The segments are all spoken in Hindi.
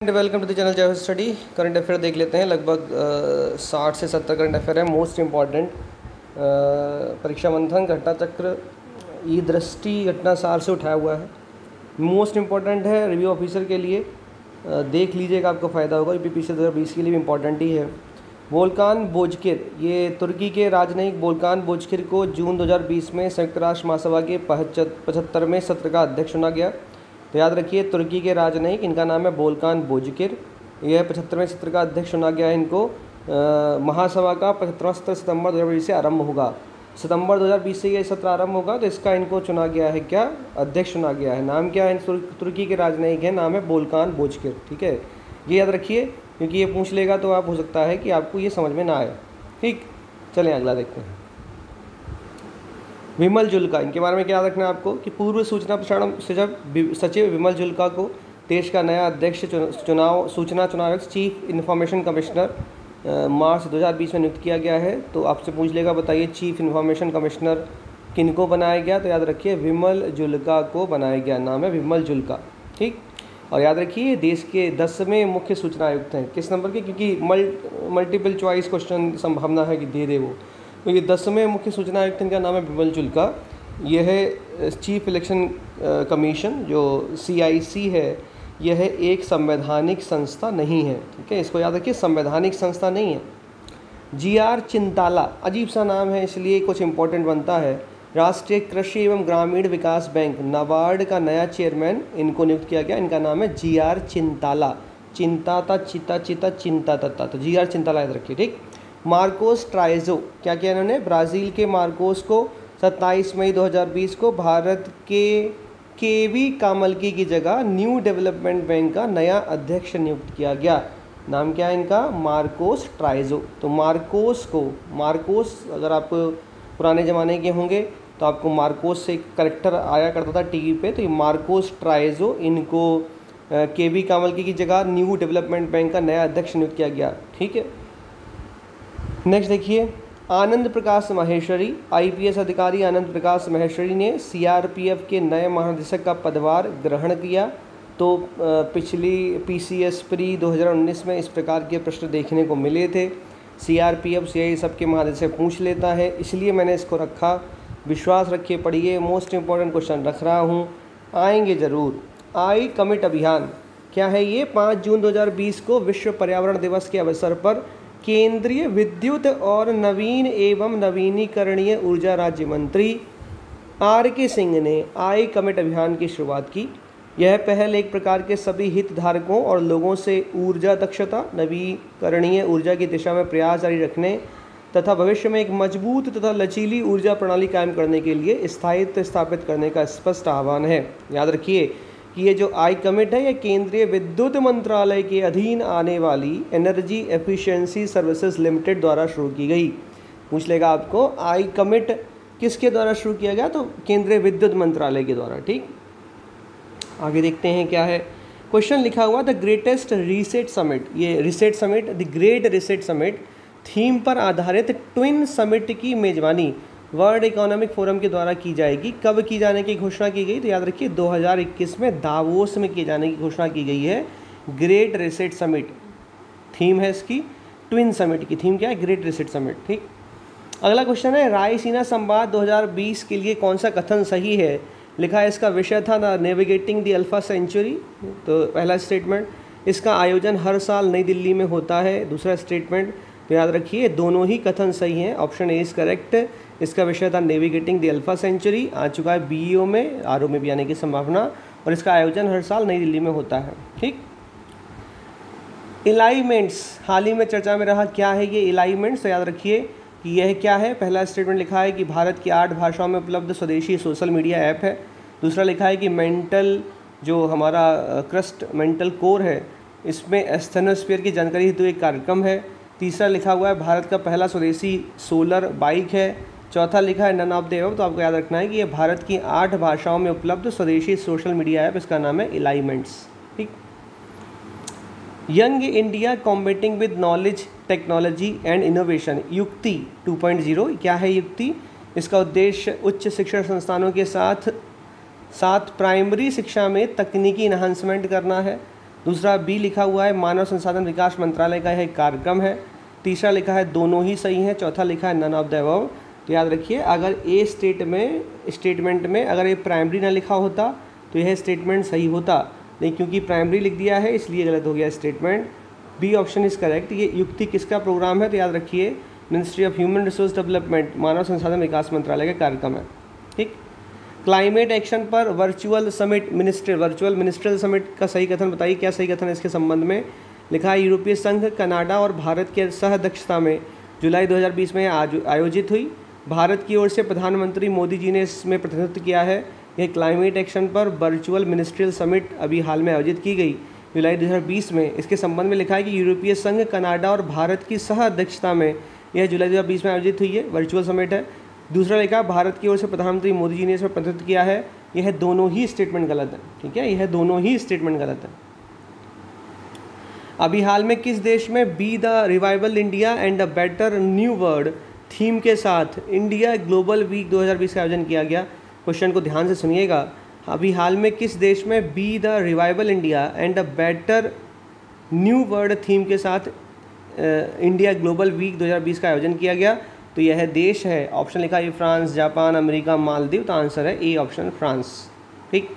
Welcome to the channel Jai study current affair देख लेते हैं। लगभग साठ से सत्तर करंट अफेयर है। मोस्ट इंपॉर्टेंट परीक्षा मंथन घटना चक्र ई दृष्टि घटना सार से उठाया हुआ है। मोस्ट इंपॉर्टेंट है रिव्यू ऑफिसर के लिए। uh, देख लीजिएगा आपको फ़ायदा होगा। पी से दो के लिए भी इंपॉर्टेंट ही है। Volkan Bozkir. ये तुर्की के राजनयिक बोलकान बोजकिर को जून 2020 में संयुक्त राष्ट्र महासभा के पचहत्तरवें सत्र का अध्यक्ष चुना गया। तो याद रखिए, तुर्की के राजनयिक, इनका नाम है बोलकान बोजकिर यह पचहत्तरवें सत्र का अध्यक्ष चुना गया है इनको। महासभा का पचहत्तरवा सत्र सितंबर दो हज़ार बीस से आरंभ होगा। सितंबर 2020 से यह सत्र आरंभ होगा तो इसका इनको चुना गया है क्या? अध्यक्ष चुना गया है। नाम क्या है? तुर्की के राजनयिक है, नाम है बोलकान बोजकिर ठीक है? ये याद रखिए, क्योंकि ये पूछ लेगा तो आप, हो सकता है कि आपको ये समझ में ना आए। ठीक, चलें अगला देखते हैं। विमल जुल्का इनके बारे में क्या याद रखना है आपको? कि पूर्व सूचना प्रसारण सचिव सचिव विमल जुल्का को देश का नया अध्यक्ष चुनाव, सूचना चुनाव चीफ इन्फॉर्मेशन कमिश्नर मार्च 2020 में नियुक्त किया गया है। तो आपसे पूछ लेगा, बताइए चीफ इन्फॉर्मेशन कमिश्नर किन को बनाया गया? तो याद रखिए, विमल जुल्का को बनाया गया, नाम है विमल जुल्का ठीक? और याद रखिए, देश के दसवें मुख्य सूचना आयुक्त हैं। किस नंबर के? क्योंकि मल मल्टीपल चॉइस क्वेश्चन संभावना है कि दे दे वो। तो ये दसवें मुख्य सूचना आयुक्त इनका नाम है बिमल चुल्का। यह है चीफ इलेक्शन कमीशन, जो सीआईसी है, यह एक संवैधानिक संस्था नहीं है, ठीक है? इसको याद रखिए, संवैधानिक संस्था नहीं है। जी आर चिंताला, अजीब सा नाम है, इसलिए कुछ इम्पोर्टेंट बनता है। राष्ट्रीय कृषि एवं ग्रामीण विकास बैंक नाबार्ड का नया चेयरमैन इनको नियुक्त किया गया। इनका नाम है जी आर चिंताला। चिंताता, चिता चिता चिंता तत्ता तो जी आर चिंताला याद रखिए, ठीक? मार्कोस ट्राइजो क्या किया इन्होंने? ब्राज़ील के मार्कोस को 27 मई 2020 को भारत के के वी कामलकी की जगह न्यू डेवलपमेंट बैंक का नया अध्यक्ष नियुक्त किया गया। नाम क्या है इनका? मार्कोस ट्राइजो तो मार्कोस को, मार्कोस अगर आप पुराने ज़माने के होंगे तो आपको मार्कोस से करेक्टर आया करता था टीवी पे तो ये मार्कोस ट्राइजो इनको के वी कामलकी की जगह न्यू डेवलपमेंट बैंक का नया अध्यक्ष नियुक्त किया गया। ठीक है? नेक्स्ट देखिए, आनंद प्रकाश माहेश्वरी आईपीएस अधिकारी आनंद प्रकाश माहेश्वरी ने सीआरपीएफ के नए महानिदेशक का पदभार ग्रहण किया। तो पिछली पीसीएस प्री 2019 में इस प्रकार के प्रश्न देखने को मिले थे। सीआरपीएफ से सबके महानिदेशक पूछ लेता है, इसलिए मैंने इसको रखा। विश्वास रखिए, पढ़िए मोस्ट इंपॉर्टेंट क्वेश्चन रख रहा हूँ। आएँगे ज़रूर। आई कमिट अभियान। क्या है ये? पाँच जून 2020 को विश्व पर्यावरण दिवस के अवसर पर केंद्रीय विद्युत और नवीन एवं नवीनीकरणीय ऊर्जा राज्य मंत्री आर के सिंह ने आई कमिट अभियान की शुरुआत की। यह पहल एक प्रकार के सभी हितधारकों और लोगों से ऊर्जा दक्षता, नवीकरणीय ऊर्जा की दिशा में प्रयास जारी रखने तथा भविष्य में एक मज़बूत तथा लचीली ऊर्जा प्रणाली कायम करने के लिए स्थायित्व स्थापित करने का स्पष्ट आह्वान है। याद रखिए कि ये जो आई कमिट है, ये केंद्रीय विद्युत मंत्रालय के अधीन आने वाली एनर्जी एफिशिएंसी सर्विसेज़ लिमिटेड द्वारा शुरू की गई। पूछ लेगा आपको आई कमिट किसके द्वारा शुरू किया गया? तो केंद्रीय विद्युत मंत्रालय के द्वारा, ठीक? आगे देखते हैं क्या है। क्वेश्चन लिखा हुआ द ग्रेटेस्ट रिसेट समिट ये reset summit the great reset summit theme पर आधारित ट्विन समिट की मेजबानी। वर्ल्ड इकोनॉमिक फोरम के द्वारा की जाएगी। कब की जाने की घोषणा की गई? तो याद रखिए 2021 में दावोस में किए जाने की घोषणा की गई है। ग्रेट रिसेट समिट थीम है इसकी। ट्विन समिट की थीम क्या है? ग्रेट रिसेट समिट ठीक? अगला क्वेश्चन है, रायसीना संवाद 2020 के लिए कौन सा कथन सही है? लिखा है इसका विषय था ना नेविगेटिंग द अल्फ़ा सेंचुरी तो पहला स्टेटमेंट इसका आयोजन हर साल नई दिल्ली में होता है। दूसरा स्टेटमेंट तो याद रखिए, दोनों ही कथन सही हैं। ऑप्शन ए इज़ करेक्ट इसका विषय था नेविगेटिंग द अल्फ़ा सेंचुरी। आ चुका है बी e में, आरओ में भी आने की संभावना, और इसका आयोजन हर साल नई दिल्ली में होता है, ठीक? इलाइमेंट्स हाल ही में चर्चा में रहा, क्या है ये इलाइमेंट्स तो याद रखिए कि यह क्या है? पहला स्टेटमेंट लिखा है कि भारत की आठ भाषाओं में उपलब्ध स्वदेशी सोशल मीडिया ऐप है। दूसरा लिखा है कि मेंटल जो हमारा क्रस्ट मेंटल कोर है, इसमें एस्थेनोस्फीयर की जानकारी हेतु एक कार्यक्रम है। तीसरा लिखा हुआ है, भारत का पहला स्वदेशी सोलर बाइक है। चौथा लिखा है, नन ऑफ़ द एव तो आपको याद रखना है कि ये भारत की आठ भाषाओं में उपलब्ध स्वदेशी सोशल मीडिया ऐप, इसका नाम है इलाइमेंट्स ठीक? Young India combating with knowledge technology and innovation Yukti 2.0 क्या है युक्ति? इसका उद्देश्य उच्च शिक्षण संस्थानों के साथ साथ प्राइमरी शिक्षा में तकनीकी इन्हांसमेंट करना है। दूसरा बी लिखा हुआ है, मानव संसाधन विकास मंत्रालय का यह कार्यक्रम है। तीसरा लिखा है, दोनों ही सही हैं। चौथा लिखा है, नन ऑफ़ द अबव तो याद रखिए, अगर ए स्टेट में स्टेटमेंट में अगर ये प्राइमरी ना लिखा होता तो यह स्टेटमेंट सही होता। नहीं, क्योंकि प्राइमरी लिख दिया है, इसलिए गलत हो गया statement B option is correct ये युक्ति किसका प्रोग्राम है तो याद रखिए ministry of human resource development मानव संसाधन विकास मंत्रालय का कार्यक्रम है ठीक? क्लाइमेट एक्शन पर virtual summit minister virtual ministerial summit का सही कथन बताइए, क्या सही कथन है इसके संबंध में? लिखा है, यूरोपीय संघ कनाडा और भारत के सह अध्यक्षता में जुलाई 2020 में आयोजित हुई। भारत की ओर से प्रधानमंत्री मोदी जी ने इसमें प्रतिनिधित्व किया है। यह क्लाइमेट एक्शन पर वर्चुअल मिनिस्ट्रियल समिट अभी हाल में आयोजित की गई। जुलाई 2020 में इसके संबंध में लिखा है कि यूरोपीय संघ, कनाडा और भारत की सह अध्यक्षता में यह जुलाई 2020 में आयोजित हुई है। वर्चुअल समिट है। दूसरा लिखा, भारत की ओर से प्रधानमंत्री मोदी जी ने इसमें प्रतिनिधित्व किया है। यह दोनों ही स्टेटमेंट गलत है, ठीक है? यह दोनों ही स्टेटमेंट गलत है। अभी हाल में किस देश में B the revival India and the better new word theme के साथ इंडिया ग्लोबल वीक 2020 का आयोजन किया गया। क्वेश्चन को ध्यान से सुनिएगा। अभी हाल में किस देश में B the revival India and a better new world theme के साथ इंडिया ग्लोबल वीक 2020 का आयोजन किया गया। तो यह देश है। ऑप्शन लिखा है फ्रांस, जापान, अमेरिका, मालदीव। तो आंसर है ए, ऑप्शन फ्रांस। ठीक?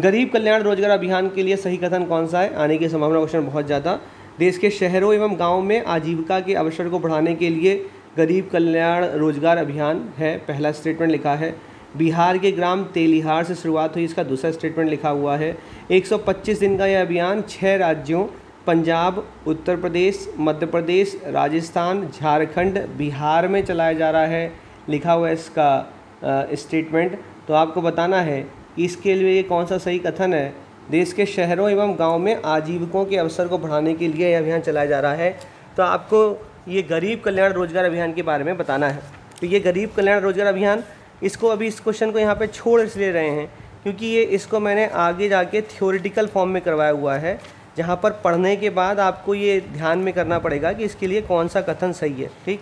गरीब कल्याण रोज़गार अभियान के लिए सही कथन कौन सा है? आने की संभावना क्वेश्चन बहुत ज़्यादा। देश के शहरों एवं गाँव में आजीविका के अवसर को बढ़ाने के लिए गरीब कल्याण रोज़गार अभियान है, पहला स्टेटमेंट लिखा है। बिहार के ग्राम तेलिहार से शुरुआत हुई, इसका दूसरा स्टेटमेंट लिखा हुआ है। 125 दिन का यह अभियान छः राज्यों, पंजाब, उत्तर प्रदेश, मध्य प्रदेश, राजस्थान, झारखंड, बिहार में चलाया जा रहा है। लिखा हुआ है इसका स्टेटमेंट तो आपको बताना है कि इसके लिए कौन सा सही कथन है? देश के शहरों एवं गाँव में आजीविकों के अवसर को बढ़ाने के लिए यह अभियान चलाया जा रहा है। तो आपको ये गरीब कल्याण रोज़गार अभियान के बारे में बताना है। तो ये गरीब कल्याण रोज़गार अभियान, इसको अभी इस क्वेश्चन को यहाँ पे छोड़ इसलिए रहे हैं क्योंकि ये इसको मैंने आगे जाके थ्योरेटिकल फॉर्म में करवाया हुआ है, जहाँ पर पढ़ने के बाद आपको ये ध्यान में करना पड़ेगा कि इसके लिए कौन सा कथन सही है, ठीक?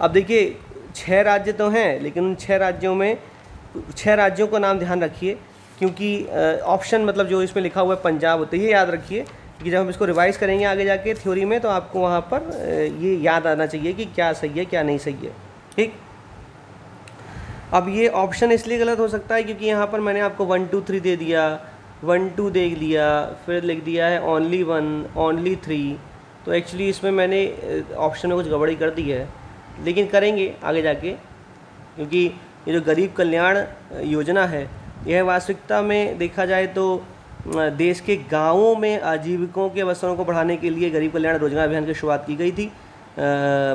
अब देखिए छः राज्य तो हैं, लेकिन उन छः राज्यों में छः राज्यों का नाम ध्यान रखिए, क्योंकि ऑप्शन मतलब जो इसमें लिखा हुआ है, पंजाब होते ये याद रखिए। कि जब हम इसको रिवाइज़ करेंगे आगे जाके थ्योरी में तो आपको वहाँ पर ये याद आना चाहिए कि क्या सही है, क्या नहीं सही है। ठीक? अब ये ऑप्शन इसलिए गलत हो सकता है क्योंकि यहाँ पर मैंने आपको वन टू थ्री दे दिया। वन टू देख लिया, फिर लिख दिया है ओनली वन ओनली थ्री तो एक्चुअली इसमें मैंने ऑप्शन में कुछ गड़बड़ी कर दी है। लेकिन करेंगे आगे जाके, क्योंकि ये जो गरीब कल्याण योजना है, यह वास्तविकता में देखा जाए तो देश के गाँवों में आजीविकों के अवसरों को बढ़ाने के लिए गरीब कल्याण रोज़गार अभियान की शुरुआत की गई थी।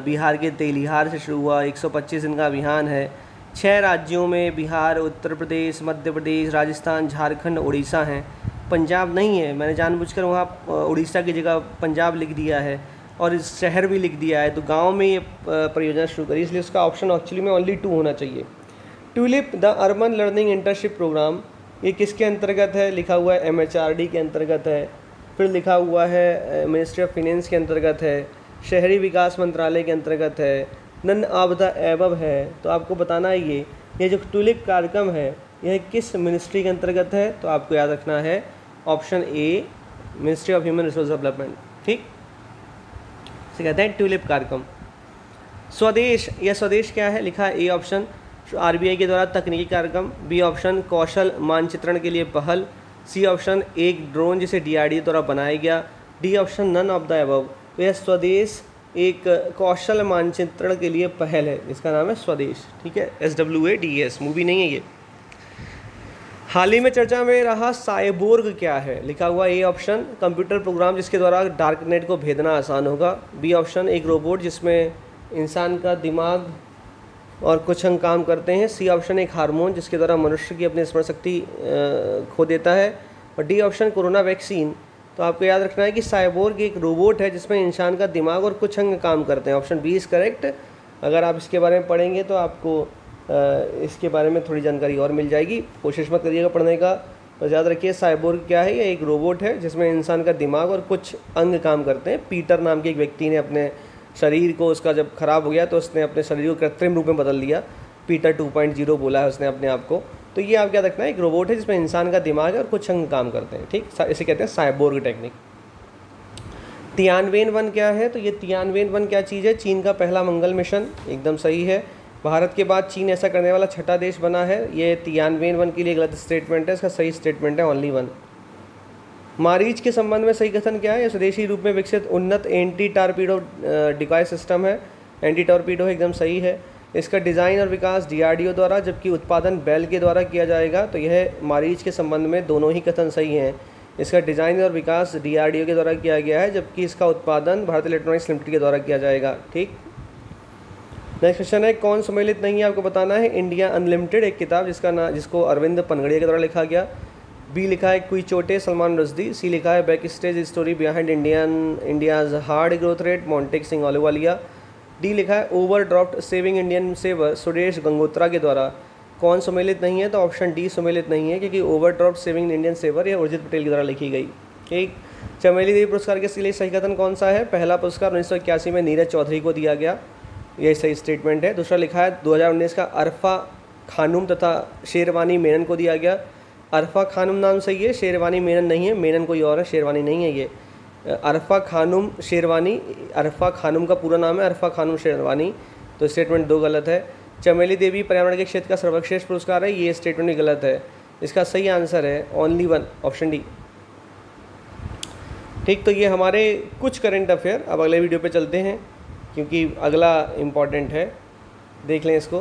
बिहार के तेलिहार से शुरू हुआ 125 दिन का अभियान है। छः राज्यों में बिहार, उत्तर प्रदेश, मध्य प्रदेश, राजस्थान, झारखंड उड़ीसा हैं। पंजाब नहीं है, मैंने जानबूझकर वहाँ उड़ीसा की जगह पंजाब लिख दिया है और इस शहर भी लिख दिया है। तो गाँव में ये परियोजना शुरू करी, इसलिए उसका ऑप्शन एक्चुअली में ओनली टू होना चाहिए। Tulip the urban learning internship program ये किसके अंतर्गत है? लिखा हुआ है एमएचआरडी के अंतर्गत है। फिर लिखा हुआ है मिनिस्ट्री ऑफ़ फिनेंस के अंतर्गत है। शहरी विकास मंत्रालय के अंतर्गत है। नन ऑफ़ द एबव है। तो आपको बताना है ये ये जो टूलिप कार्यक्रम है, यह किस मिनिस्ट्री के अंतर्गत है? तो आपको याद रखना है option A ministry of human resource development ठीक? से कहते हैं ट्यूलिप कार्यक्रम। स्वदेश, यह स्वदेश क्या है? लिखा है ए ऑप्शन आर के द्वारा तकनीकी कार्यक्रम, बी ऑप्शन, कौशल मानचित्रण के लिए पहल, सी ऑप्शन, एक ड्रोन जिसे डीआरडी द्वारा बनाया गया, D option none of the above तो यह स्वदेश, एक कौशल मानचित्रण के लिए पहल है। इसका नाम है स्वदेश, ठीक है? S W A D S movie नहीं है ये। हाल ही में चर्चा में रहा साइबोर्ग क्या है? लिखा हुआ ए ऑप्शन कंप्यूटर प्रोग्राम जिसके द्वारा डार्क नेट को भेदना आसान होगा। बी ऑप्शन एक रोबोट जिसमें इंसान का दिमाग और कुछ अंग काम करते हैं। सी ऑप्शन एक हार्मोन जिसके द्वारा मनुष्य की अपनी स्मरण शक्ति खो देता है। और डी ऑप्शन कोरोना वैक्सीन तो आपको याद रखना है कि साइबोर्ग एक रोबोट है जिसमें इंसान का दिमाग और कुछ अंग काम करते हैं। ऑप्शन बी इज़ करेक्ट अगर आप इसके बारे में पढ़ेंगे तो आपको इसके बारे में थोड़ी जानकारी और मिल जाएगी। कोशिश मत करिएगा पढ़ने का। बस याद रखिए साइबोर्ग क्या है? ये एक रोबोट है जिसमें इंसान का दिमाग और कुछ अंग काम करते हैं। पीटर नाम के एक व्यक्ति ने अपने शरीर को उसका जब ख़राब हो गया तो उसने अपने शरीर को कृत्रिम रूप में बदल लिया। पीटर टू पॉइंट ज़ीरो बोला है उसने अपने आप को। तो ये आप क्या रखना है, एक रोबोट है जिसमें इंसान का दिमाग है और कुछ अंग काम करते हैं, ठीक? इसे कहते हैं साइबोर्ग टेक्निक तियानवेन वन क्या है? तो ये तियानवेन वन क्या चीज़ है? चीन का पहला मंगल मिशन, एकदम सही है। भारत के बाद चीन ऐसा करने वाला छठा देश बना है। ये तियानवेन वन के लिए गलत स्टेटमेंट है, इसका सही स्टेटमेंट है ओनली वन मारीच के संबंध में सही कथन क्या है? यह स्वदेशी रूप में विकसित उन्नत एंटी टारपीडो डिवाइस सिस्टम है। एंटी टारपीडो एकदम सही है। इसका डिज़ाइन और विकास डीआरडीओ द्वारा, जबकि उत्पादन बैल के द्वारा किया जाएगा तो यह मारीच के संबंध में दोनों ही कथन सही हैं। इसका डिज़ाइन और विकास डीआरडीओ के द्वारा किया गया है, जबकि इसका उत्पादन भारत इलेक्ट्रॉनिक्स लिमिटेड के द्वारा किया जाएगा। ठीक? नेक्स्ट क्वेश्चन है, कौन सम्मिलित नहीं है? आपको बताना है इंडिया अनलिमिटेड एक किताब जिसका ना, जिसको अरविंद पनगड़िया के द्वारा लिखा गया। बी लिखा है, कोई चोटे, सलमान रजदी। सी लिखा है back stage story behind Indian India's hard growth rate Montek Singh Walia D लिखा है over dropped saving Indian saver Suresh Gangotra के द्वारा। कौन सम्मिलित नहीं है तो ऑप्शन डी सम्मिलित नहीं है, क्योंकि over dropped saving Indian saver ये उर्जित पटेल के द्वारा लिखी गई। ठीक? चमेली देवी पुरस्कार के लिए सही कथन कौन सा है? पहला पुरस्कार उन्नीस सौ इक्यासी में नीरज चौधरी को दिया गया। ये सही स्टेटमेंट है। दूसरा लिखा है 2019 का अरफा खानुम तथा शेरवानी मेनन को दिया गया। अरफा खानुम नाम सही है शेरवानी मेनन नहीं है, मेनन कोई और है, शेरवानी नहीं है ये। अरफा खानुम शेरवानी, अरफा खानुम का पूरा नाम है, अरफा खानुम शेरवानी। तो स्टेटमेंट दो गलत है। चमेली देवी पर्यावरण के क्षेत्र का सर्वश्रेष्ठ पुरस्कार है, ये स्टेटमेंट गलत है। इसका सही आंसर है ओनली वन ऑप्शन डी ठीक तो ये हमारे कुछ करंट अफेयर अब अगले वीडियो पे चलते हैं, क्योंकि अगला इंपॉर्टेंट है। देख लें इसको।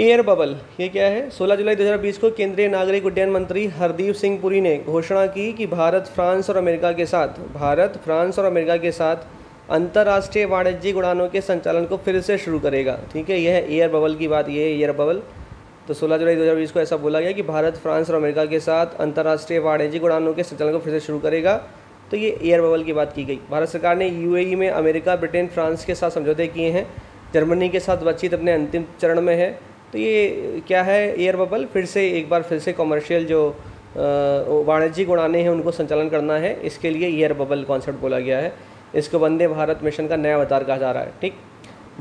एयर बबल ये क्या है? 16 जुलाई 2020 को केंद्रीय नागरिक उड्डयन मंत्री हरदीप सिंह पुरी ने घोषणा की कि भारत, फ्रांस और अमेरिका के साथ, भारत, फ्रांस और अमेरिका के साथ अंतर्राष्ट्रीय वाणिज्यिक उड़ानों के संचालन को फिर से शुरू करेगा। ठीक है, यह एयर बबल की बात ये है एयर बबल तो 16 जुलाई 2020 को ऐसा बोला गया कि भारत, फ्रांस और अमेरिका के साथ अंतर्राष्ट्रीय वाणिज्यिक उड़ानों के संचालन को फिर से शुरू करेगा। तो ये एयर बबल की बात की गई। भारत सरकार ने यूएई में अमेरिका, ब्रिटेन, फ्रांस के साथ समझौते किए हैं। जर्मनी के साथ बातचीत अपने अंतिम चरण में है। तो ये क्या है एयर बबल फिर से एक बार फिर से कॉमर्शियल जो वाणिज्यिक उड़ाने हैं, उनको संचालन करना है। इसके लिए एयर बबल कॉन्सेप्ट बोला गया है। इसको वंदे भारत मिशन का नया अवतार कहा जा रहा है, ठीक?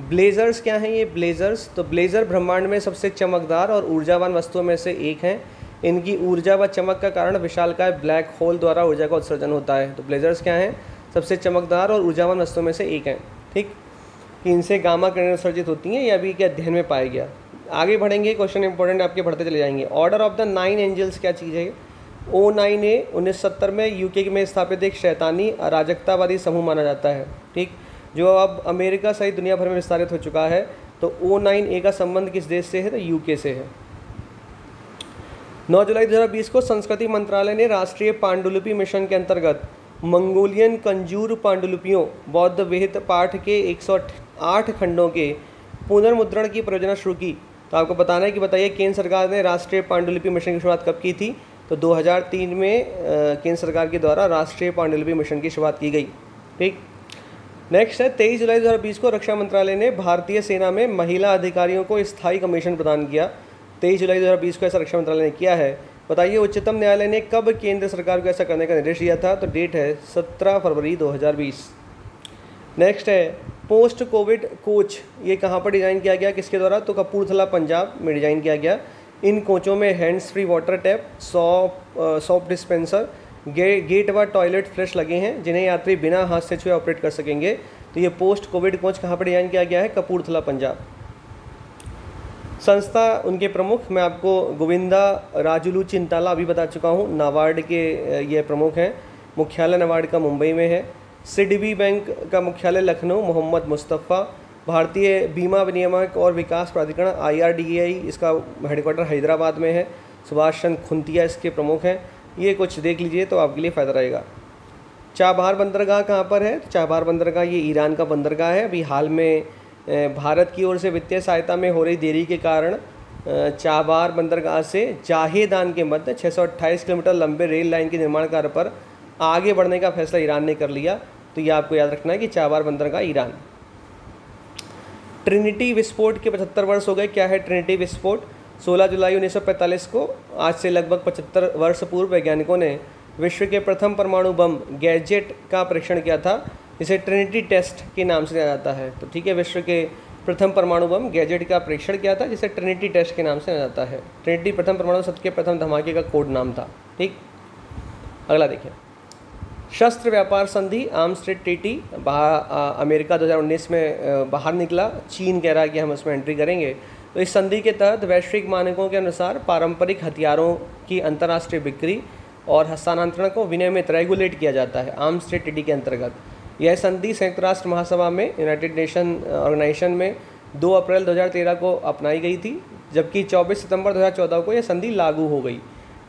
ब्लेजर्स क्या हैं ये? ब्लेजर्स तो ब्लेजर ब्रह्मांड में सबसे चमकदार और ऊर्जावान वस्तुओं में से एक हैं। इनकी ऊर्जा व चमक का कारण विशालकाय ब्लैक होल द्वारा ऊर्जा का उत्सर्जन होता है। तो ब्लेजर्स क्या हैं? सबसे चमकदार और ऊर्जावान वस्तुओं में से एक हैं, ठीक? कि इनसे गामा किरणें उत्सर्जित होती हैं, ये अभी के अध्ययन में पाया गया। आगे बढ़ेंगे क्वेश्चन इंपॉर्टेंट आपके बढ़ते चले जाएँगे। Order of the nine angels क्या चीज़ है? ओ नाइन ए उन्नीस सत्तर में यूके में स्थापित एक शैतानी अराजकतावादी समूह माना जाता है, ठीक? जो अब अमेरिका सहित दुनिया भर में विस्तारित हो चुका है तो ओ नाइन ए का संबंध किस देश से है? तो यूके से है। 9 जुलाई 2020 को संस्कृति मंत्रालय ने राष्ट्रीय पांडुलिपि मिशन के अंतर्गत मंगोलियन कंजूर पांडुलिपियों, बौद्ध विहित पाठ के 108 खंडों के पुनर्मुद्रण की परियोजना शुरू की। तो आपको बताना है कि बताइए, केंद्र सरकार ने राष्ट्रीय पांडुलिपि मिशन की शुरुआत कब की थी? तो 2003 में केंद्र सरकार के द्वारा राष्ट्रीय पांडुलिपि मिशन की शुरुआत की गई। ठीक? नेक्स्ट है, तेईस जुलाई 2020 को रक्षा मंत्रालय ने भारतीय सेना में महिला अधिकारियों को स्थायी कमीशन प्रदान किया। तेईस जुलाई 2020 को ऐसा रक्षा मंत्रालय ने किया है। बताइए, उच्चतम न्यायालय ने कब केंद्र सरकार को ऐसा करने का निर्देश दिया था? तो डेट है 17 फरवरी 2020 नेक्स्ट है पोस्ट कोविड कोच, ये कहाँ पर डिज़ाइन किया गया, किसके द्वारा? तो कपूरथला, पंजाब में डिज़ाइन किया गया। इन कोचों में hands free water tap soap soap dispenser गे गेट व टॉयलेट फ्लैश लगे हैं, जिन्हें यात्री बिना हाथ से छुए ऑपरेट कर सकेंगे। तो ये पोस्ट कोविड कोच कहाँ पर डिज़ाइन किया गया है? कपूरथला, पंजाब। संस्था उनके प्रमुख, मैं आपको गोविंदा राजुलू चिंताला अभी बता चुका हूँ। नाबार्ड के ये प्रमुख हैं। मुख्यालय नाबार्ड का मुंबई में है। सिडबी बैंक का मुख्यालय लखनऊ, मोहम्मद मुस्तफ़ा। भारतीय बीमा विनियामक और विकास प्राधिकरण आई इसका हेडक्वार्टर हैदराबाद में है। सुभाष चंद्र खुंतिया इसके प्रमुख हैं। ये कुछ देख लीजिए तो आपके लिए फ़ायदा रहेगा। चाबहार बंदरगाह कहाँ पर है? चाबहार बंदरगाह, ये ईरान का बंदरगाह है। अभी हाल में भारत की ओर से वित्तीय सहायता में हो रही देरी के कारण चाबार बंदरगाह से जाहेदान के मध्य छः सौ अट्ठाइस किलोमीटर लंबे रेल लाइन के निर्माण कार्य पर आगे बढ़ने का फैसला ईरान ने कर लिया। तो ये आपको याद रखना है कि चाबार बंदर का ईरान। ट्रिनिटी विस्फोट के पचहत्तर वर्ष हो गए। क्या है ट्रिनिटी विस्फोट? 16 जुलाई 1945 को, आज से लगभग पचहत्तर वर्ष पूर्व वैज्ञानिकों ने विश्व के प्रथम परमाणु बम गैजेट का परीक्षण किया था, जिसे ट्रिनिटी टेस्ट के नाम से जाना जाता है। तो ठीक है, विश्व के प्रथम परमाणु बम गैजेट का परीक्षण किया था, जिसे ट्रिनिटी टेस्ट के नाम से जाना जाता है। ट्रिनिटी प्रथम परमाणु सबके प्रथम धमाके का कोड नाम था। ठीक? अगला देखिए। शस्त्र व्यापार संधि आर्म्स ट्रेड ट्रीटी अमेरिका 2019 में बाहर निकला। चीन कह रहा है कि हम उसमें एंट्री करेंगे। तो इस संधि के तहत वैश्विक मानकों के अनुसार पारंपरिक हथियारों की अंतर्राष्ट्रीय बिक्री और हस्तांतरण को विनियमित रेगुलेट किया जाता है आर्म्स ट्रेड ट्रीटी के अंतर्गत। यह संधि संयुक्त राष्ट्र महासभा में यूनाइटेड नेशन ऑर्गेनाइजेशन में 2 अप्रैल 2013 को अपनाई गई थी, जबकि 24 सितंबर 2014 को यह संधि लागू हो गई।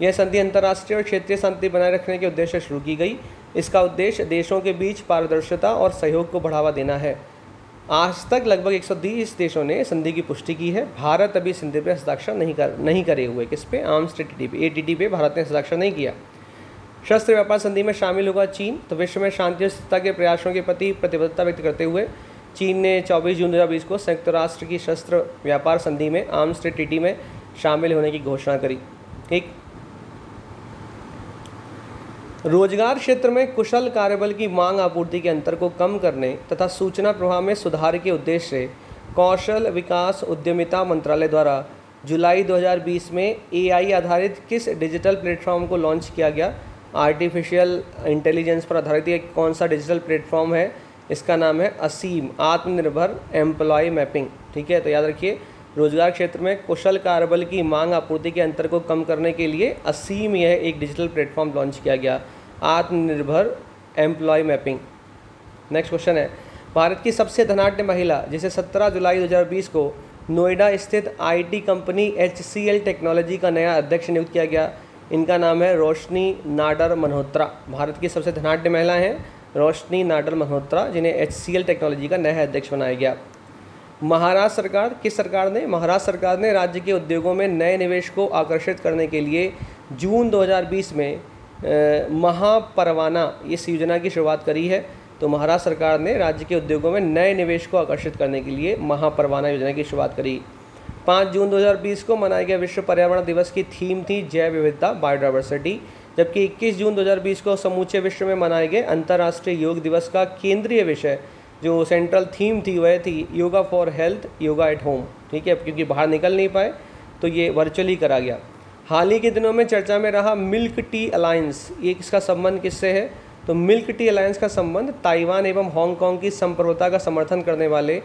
यह संधि अंतर्राष्ट्रीय और क्षेत्रीय शांति बनाए रखने के उद्देश्य से शुरू की गई। इसका उद्देश्य देशों के बीच पारदर्शिता और सहयोग को बढ़ावा देना है। आज तक लगभग 130 देशों ने संधि की पुष्टि की है। भारत अभी संधि पर हस्ताक्षर नहीं कर, नहीं करे हुए। किस पे? आर्म्स टी टी पे ए टी टी पे भारत ने हस्ताक्षर नहीं किया। शस्त्र व्यापार संधि में शामिल होगा चीन। तो विश्व में शांति और स्थिरता के प्रयासों के प्रति प्रतिबद्धता व्यक्त करते हुए चीन ने 24 जून 2020 को संयुक्त राष्ट्र की शस्त्र व्यापार संधि में आर्म्स ट्रीटी में शामिल होने की घोषणा करी। ठीक रोज़गार क्षेत्र में कुशल कार्यबल की मांग आपूर्ति के अंतर को कम करने तथा सूचना प्रवाह में सुधार के उद्देश्य से कौशल विकास उद्यमिता मंत्रालय द्वारा जुलाई 2020 में एआई आधारित किस डिजिटल प्लेटफॉर्म को लॉन्च किया गया? आर्टिफिशियल इंटेलिजेंस पर आधारित एक कौन सा डिजिटल प्लेटफॉर्म है? इसका नाम है असीम, आत्मनिर्भर एम्प्लॉय मैपिंग। ठीक है तो याद रखिए रोज़गार क्षेत्र में कुशल कार्यबल की मांग आपूर्ति के अंतर को कम करने के लिए असीम यह एक डिजिटल प्लेटफॉर्म लॉन्च किया गया, आत्मनिर्भर एम्प्लॉय मैपिंग। नेक्स्ट क्वेश्चन है, भारत की सबसे धनाढ़ महिला, जिसे 17 जुलाई 2020 को नोएडा स्थित आईटी कंपनी एचसीएल टेक्नोलॉजी का नया अध्यक्ष नियुक्त किया गया। इनका नाम है रोशनी नाडर मल्होत्रा। भारत की सबसे धनाढ़ महिला हैं, रोशनी नाडर मल्होत्रा, जिन्हें एचसीएल टेक्नोलॉजी का नया अध्यक्ष बनाया गया। महाराष्ट्र सरकार, किस सरकार ने? महाराष्ट्र सरकार ने राज्य के उद्योगों में नए निवेश को आकर्षित करने के लिए जून 2020 में महापरवाना इस योजना की शुरुआत करी है। तो महाराष्ट्र सरकार ने राज्य के उद्योगों में नए निवेश को आकर्षित करने के लिए महापरवाना योजना की शुरुआत करी। पाँच जून 2020 को मनाए गए विश्व पर्यावरण दिवस की थीम थी जैव विविधता, बायोडाइवर्सिटी, जबकि 21 जून 2020 को समूचे विश्व में मनाए गए अंतर्राष्ट्रीय योग दिवस का केंद्रीय विषय जो सेंट्रल थीम थी, वह थी yoga for health yoga at home ठीक है? क्योंकि बाहर निकल नहीं पाए तो ये वर्चुअली करा गया। हाल ही के दिनों में चर्चा में रहा मिल्क टी अलायंस ये इसका संबंध, किससे है? तो मिल्क टी अलायंस का संबंध ताइवान एवं हांगकांग की संप्रभुता का समर्थन करने वाले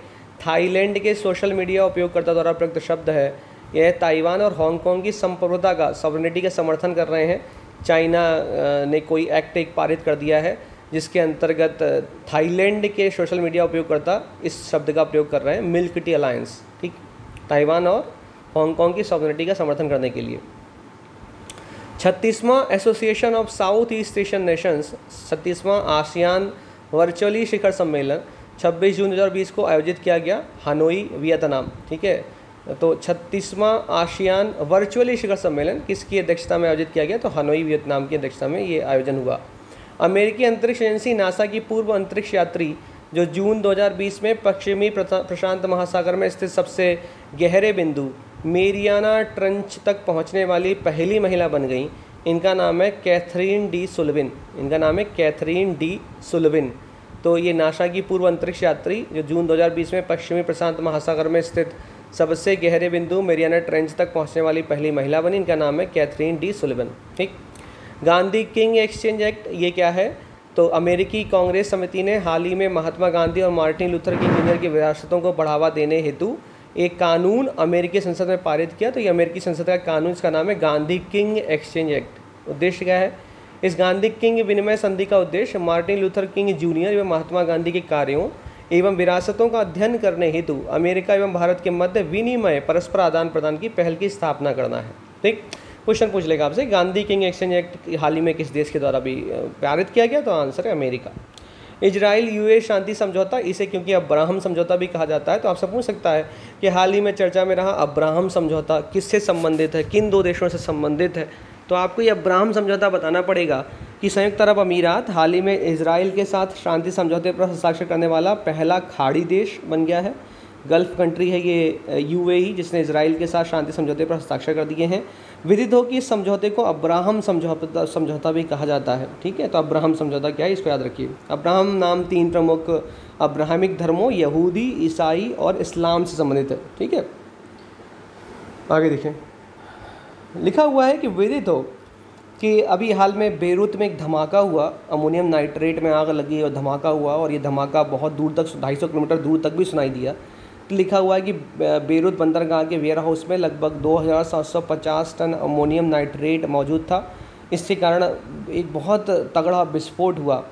थाईलैंड के सोशल मीडिया उपयोगकर्ता द्वारा प्रयुक्त शब्द है। यह ताइवान और हांगकांग की संप्रभुता का सॉवरनिटी का समर्थन कर रहे हैं। चाइना ने कोई एक्ट एक पारित कर दिया है। जिसके अंतर्गत थाईलैंड के सोशल मीडिया उपयोगकर्ता इस शब्द का प्रयोग कर रहे हैं, मिल्क टी अलायंस, ठीक? ताइवान और हांगकांग की सॉवरनिटी का समर्थन करने के लिए। छत्तीसवां association of south east Asian nations, छत्तीसवां ASEAN virtually शिखर सम्मेलन 26 जून 2020 को आयोजित किया गया, हनोई, वियतनाम, ठीक है? तो छत्तीसवां आसियान वर्चुअली शिखर सम्मेलन किसकी अध्यक्षता में आयोजित किया गया? तो हनोई, वियतनाम की अध्यक्षता में ये आयोजन हुआ। अमेरिकी अंतरिक्ष एजेंसी नासा की पूर्व अंतरिक्ष यात्री, जो जून 2020 में पश्चिमी प्रशांत महासागर में स्थित सबसे गहरे बिंदु, मेरियाना ट्रंच तक पहुँचने वाली पहली महिला बन गई। इनका नाम है कैथरीन डी सुलविन। इनका नाम है कैथरीन डी सुलविन। तो ये नासा की पूर्व अंतरिक्ष यात्री, जो जून 2020 में पश्चिमी प्रशांत महासागर में स्थित सबसे गहरे बिंदु मेरियाना ट्रेंच तक पहुँचने वाली पहली महिला बनी, इनका नाम है कैथरीन डी सुलिवन। ठीक? गांधी किंग एक्सचेंज एक्ट, ये क्या है? तो अमेरिकी कांग्रेस समिति ने हाल ही में महात्मा गांधी और मार्टिन लूथर किंग जूनियर की विरासतों को बढ़ावा देने हेतु एक कानून अमेरिकी संसद में पारित किया। तो ये अमेरिकी संसद का कानून, इसका नाम है गांधी किंग एक्सचेंज एक्ट। उद्देश्य क्या है? इस गांधी किंग विनिमय संधि का उद्देश्य मार्टिन लूथर किंग जूनियर एवं महात्मा गांधी के कार्यों एवं विरासतों का अध्ययन करने हेतु अमेरिका एवं भारत के मध्य विनिमय, परस्पर आदान प्रदान की पहल की स्थापना करना है। ठीक? क्वेश्चन पूछ लेगा आपसे, गांधी किंग एक्सचेंज एक्ट हाल ही में किस देश के द्वारा भी पारित किया गया? तो आंसर है अमेरिका। इजराइल यूए शांति, समझौता, इसे क्योंकि अब्राहम समझौता भी कहा जाता है तो आपसे पूछ सकता है कि हाल ही में चर्चा में रहा अब्राहम समझौता किससे संबंधित है, किन दो देशों से संबंधित है? तो आपको ये अब्राहम समझौता बताना पड़ेगा कि संयुक्त अरब अमीरात हाल ही में इसराइल के साथ शांति समझौते पर हस्ताक्षर करने वाला पहला खाड़ी देश बन गया है। गल्फ कंट्री है ये यूएई, जिसने इसराइल के साथ शांति समझौते पर हस्ताक्षर कर दिए हैं। विदित हो कि इस समझौते को अब्राहम समझौता समझौता भी कहा जाता है। ठीक है? तो अब्राहम समझौता क्या है? इसको याद रखिए। अब्राहम नाम तीन प्रमुख अब्राहमिक धर्मों, यहूदी, ईसाई और इस्लाम से संबंधित है। ठीक है? आगे देखें। लिखा हुआ है कि विदित हो कि अभी हाल में बेरूत में एक धमाका हुआ। अमोनियम नाइट्रेट में आग लगी और धमाका हुआ और ये धमाका बहुत दूर तक, ढाई सौ किलोमीटर दूर तक भी सुनाई दिया। लिखा हुआ है कि बेरूत बंदरगाह के वेयर हाउस में लगभग 2750 टन अमोनियम नाइट्रेट मौजूद था। इसके कारण एक बहुत तगड़ा विस्फोट हुआ।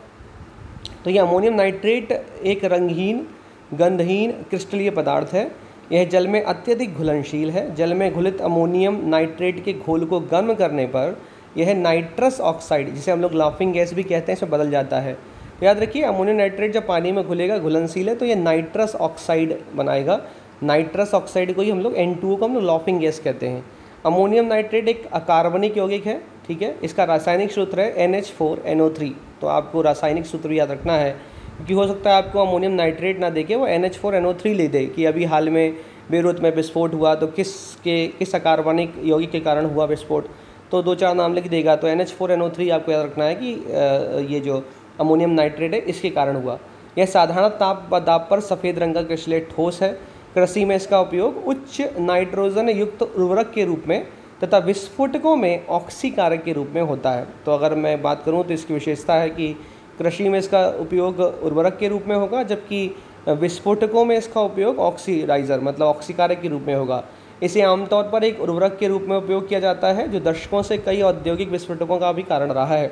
तो ये अमोनियम नाइट्रेट एक रंगहीन, गंधहीन क्रिस्टलीय पदार्थ है। यह जल में अत्यधिक घुलनशील है। जल में घुलित अमोनियम नाइट्रेट के घोल को गर्म करने पर यह नाइट्रस ऑक्साइड जिसे हम लोग लाफिंग गैस भी कहते हैं, इसमें बदल जाता है। याद रखिए, अमोनियम नाइट्रेट जब पानी में घुलेगा, घुलनशील है तो ये नाइट्रस ऑक्साइड बनाएगा। नाइट्रस ऑक्साइड को ही हम लोग एन टू को हम लोग लॉफिंग गैस कहते हैं। अमोनियम नाइट्रेट एक अकार्बनिक यौगिक है, ठीक है? इसका रासायनिक सूत्र है N H four N O three तो आपको रासायनिक सूत्र याद रखना है, क्योंकि हो सकता है आपको अमोनियम नाइट्रेट ना देखे, वो N H four N O three ले दे, कि अभी हाल में बेरूत में विस्फोट हुआ तो किस के, किस अकार्बनिक यौगिक के कारण हुआ विस्फोट? तो दो चार नाम लिख देगा तो N H four N O three आपको याद रखना है कि ये जो अमोनियम नाइट्रेट है, इसके कारण हुआ। यह साधारण ताप व दाब पर सफ़ेद रंग का क्रिस्टलेट ठोस है। कृषि में इसका उपयोग उच्च नाइट्रोजन युक्त उर्वरक के रूप में तथा विस्फोटकों में ऑक्सीकारक के रूप में होता है। तो अगर मैं बात करूँ तो इसकी विशेषता है कि कृषि में इसका उपयोग उर्वरक के रूप में होगा, जबकि विस्फोटकों में इसका उपयोग ऑक्सीडाइज़र मतलब ऑक्सीकारक के रूप में होगा। इसे आमतौर पर एक उर्वरक के रूप में उपयोग किया जाता है, जो दशकों से कई औद्योगिक विस्फोटकों का भी कारण रहा है।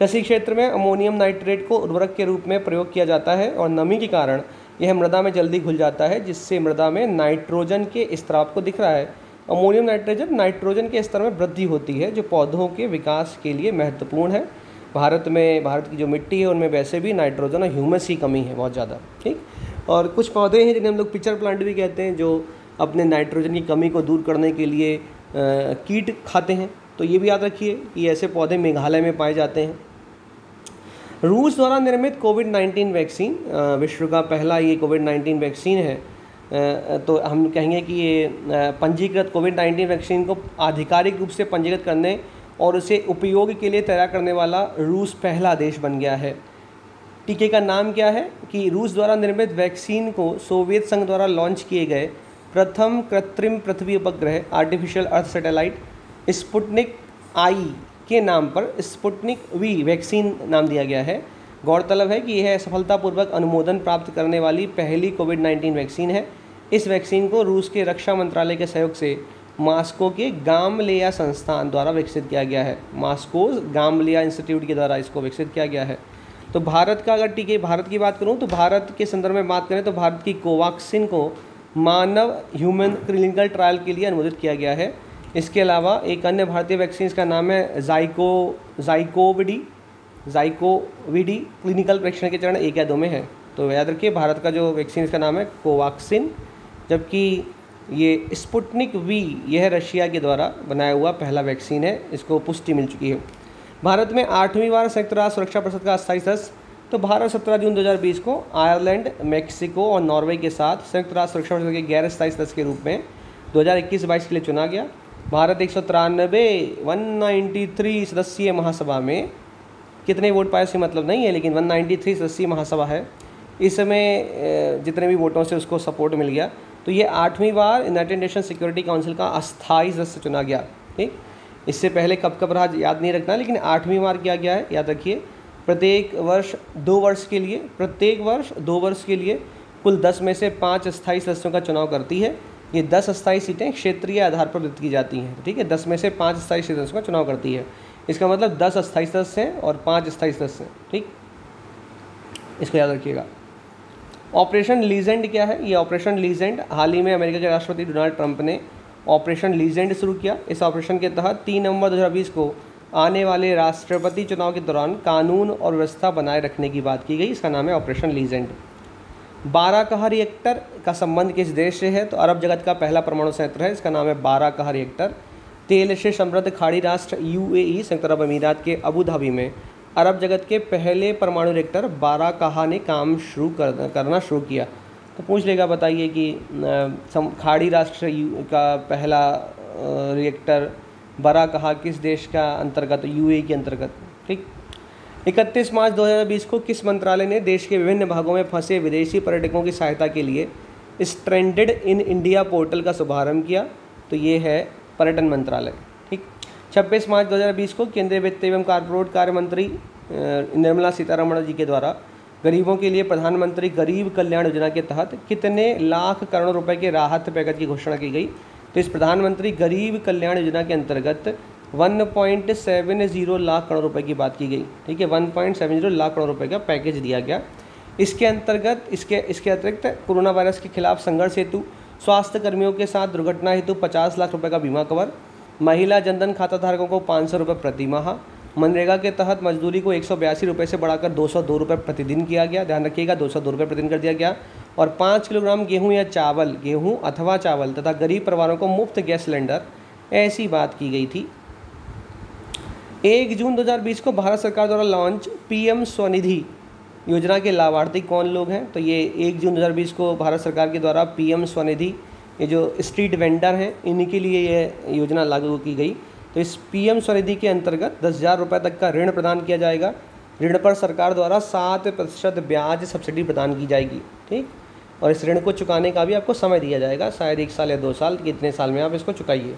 कृषि क्षेत्र में अमोनियम नाइट्रेट को उर्वरक के रूप में प्रयोग किया जाता है और नमी के कारण यह मृदा में जल्दी घुल जाता है, जिससे मृदा में नाइट्रोजन के स्तर आपको दिख रहा है। अमोनियम नाइट्रोजन नाइट्रोजन के स्तर में वृद्धि होती है, जो पौधों के विकास के लिए महत्वपूर्ण है। भारत में, भारत की जो मिट्टी है, उनमें वैसे भी नाइट्रोजन और ह्यूमस की कमी है बहुत ज़्यादा, ठीक? और कुछ पौधे हैं जिन्हें हम लोग पिचर प्लांट भी कहते हैं, जो अपने नाइट्रोजन की कमी को दूर करने के लिए कीट खाते हैं। तो ये भी याद रखिए कि ऐसे पौधे मेघालय में पाए जाते हैं। रूस द्वारा निर्मित कोविड नाइन्टीन वैक्सीन विश्व का पहला ये कोविड नाइन्टीन वैक्सीन है तो हम कहेंगे कि ये पंजीकृत कोविड नाइन्टीन वैक्सीन को आधिकारिक रूप से पंजीकृत करने और उसे उपयोग के लिए तैयार करने वाला रूस पहला देश बन गया है। टीके का नाम क्या है? कि रूस द्वारा निर्मित वैक्सीन को सोवियत संघ द्वारा लॉन्च किए गए प्रथम कृत्रिम पृथ्वी उपग्रह, artificial earth satellite, Sputnik I के नाम पर स्पुटनिक वी वैक्सीन नाम दिया गया है। गौरतलब है कि यह सफलतापूर्वक अनुमोदन प्राप्त करने वाली पहली कोविड नाइन्टीन वैक्सीन है। इस वैक्सीन को रूस के रक्षा मंत्रालय के सहयोग से मास्को के गामलिया संस्थान द्वारा विकसित किया गया है। मास्को गामलिया इंस्टीट्यूट के द्वारा इसको विकसित किया गया है। तो भारत का अगर टीके, भारत की बात करूँ तो भारत के संदर्भ में बात करें तो भारत की कोवाक्सिन को मानव ह्यूमन क्लिनिकल ट्रायल के लिए अनुमोदित किया गया है। इसके अलावा एक अन्य भारतीय वैक्सीन का नाम है जाइको जाइकोविडी जाइकोविडी क्लिनिकल परीक्षण के चरण एक या दो में है। तो याद रखिए, भारत का जो वैक्सीन का नाम है कोवाक्सिन जबकि ये स्पुटनिक वी यह रशिया के द्वारा बनाया हुआ पहला वैक्सीन है, इसको पुष्टि मिल चुकी है। भारत में आठवीं बार संयुक्त राष्ट्र सुरक्षा परिषद का अस्थायी सदस्य तो भारत सत्रह जून 2020 को आयरलैंड मेक्सिको और नॉर्वे के साथ संयुक्त राष्ट्र सुरक्षा परिषद के गैर स्थायी सदस्य के रूप में 2021-22 के लिए चुना गया। भारत एक सौ तिरानबे वन नाइन्टी थ्री सदस्यीय महासभा में। कितने वोट पाए से मतलब नहीं है, लेकिन वन नाइन्टी थ्री सदस्यीय महासभा है। इस समय जितने भी वोटों से उसको सपोर्ट मिल गया। तो ये आठवीं बार यूनाइटेड नेशन सिक्योरिटी काउंसिल का अस्थायी सदस्य चुना गया, ठीक? इससे पहले कब कब रहा, याद नहीं रखना, लेकिन आठवीं बार किया गया है, याद रखिए। प्रत्येक वर्ष, दो वर्ष के लिए, प्रत्येक वर्ष, दो वर्ष के लिए कुल दस में से पाँच अस्थायी सदस्यों का चुनाव करती है। ये दस अस्थायी सीटें क्षेत्रीय आधार पर व्यक्त की जाती हैं, ठीक है? दस में से पाँच अस्थायी सदस्यों का चुनाव करती है। इसका मतलब दस अस्थायी सदस्य हैं और पाँच अस्थायी सदस्य हैं, ठीक? इसको याद रखिएगा। ऑपरेशन लीजेंड क्या है? ये ऑपरेशन लीजेंड हाल ही में अमेरिका के राष्ट्रपति डोनाल्ड ट्रंप ने ऑपरेशन लीजेंड शुरू किया। इस ऑपरेशन के तहत तीन नवंबर 2020 को आने वाले राष्ट्रपति चुनाव के दौरान कानून और व्यवस्था बनाए रखने की बात की गई। इसका नाम है ऑपरेशन लीजेंड। बारह कहा रिएक्टर का संबंध किस देश से है? तो अरब जगत का पहला परमाणु संयंत्र है, इसका नाम है बारह कहा रिएक्टर तेल से समृद्ध खाड़ी राष्ट्र यूएई, संयुक्त अरब अमीरात के अबू धाबी में। अरब जगत के पहले परमाणु रिएक्टर बारह कहा ने काम शुरू कर, करना शुरू किया। तो पूछ लेगा, बताइए कि खाड़ी राष्ट्र का पहला रिएक्टर बरा कहा किस देश का अंतर्गत यूए के अंतर्गत? ठीक? इकतीस मार्च 2020 को किस मंत्रालय ने देश के विभिन्न भागों में फंसे विदेशी पर्यटकों की सहायता के लिए स्ट्रेंडेड इन इंडिया पोर्टल का शुभारंभ किया? तो ये है पर्यटन मंत्रालय, ठीक? छब्बीस मार्च 2020 को केंद्रीय वित्त एवं कारपोरेट कार्य मंत्री निर्मला सीतारमण जी के द्वारा गरीबों के लिए प्रधानमंत्री गरीब कल्याण योजना के तहत कितने लाख करोड़ रुपए के राहत पैकेज की घोषणा की गई? तो इस प्रधानमंत्री गरीब कल्याण योजना के अंतर्गत 1.70 लाख करोड़ रुपए की बात की गई, ठीक है? 1.70 लाख करोड़ रुपए का पैकेज दिया गया। इसके अंतर्गत, इसके इसके अतिरिक्त कोरोना वायरस के खिलाफ संघर्ष हेतु स्वास्थ्य कर्मियों के साथ दुर्घटना हेतु 50 लाख रुपए का बीमा कवर, महिला जनधन खाता धारकों को पाँच सौ रुपये प्रति माह, मनरेगा के तहत मजदूरी को एक सौ रुपये से बढ़ाकर दो सौ दो रुपये प्रतिदिन किया गया, ध्यान रखिएगा, दो सौ दो रुपये प्रतिदिन कर दिया गया। और पाँच किलोग्राम गेहूँ या चावल, गेहूँ अथवा चावल तथा गरीब परिवारों को मुफ़्त गैस सिलेंडर, ऐसी बात की गई थी। एक जून 2020 को भारत सरकार द्वारा लॉन्च पीएम स्वनिधि योजना के लाभार्थी कौन लोग हैं? तो ये एक जून 2020 को भारत सरकार के द्वारा पीएम स्वनिधि, ये जो स्ट्रीट वेंडर हैं इन्हीं के लिए ये योजना लागू की गई। तो इस पीएम स्वनिधि के अंतर्गत दस हज़ार रुपये तक का ऋण प्रदान किया जाएगा। ऋण पर सरकार द्वारा सात प्रतिशत ब्याज सब्सिडी प्रदान की जाएगी, ठीक? और इस ऋण को चुकाने का भी आपको समय दिया जाएगा, शायद एक साल या दो साल कितने साल में आप इसको चुकाइए।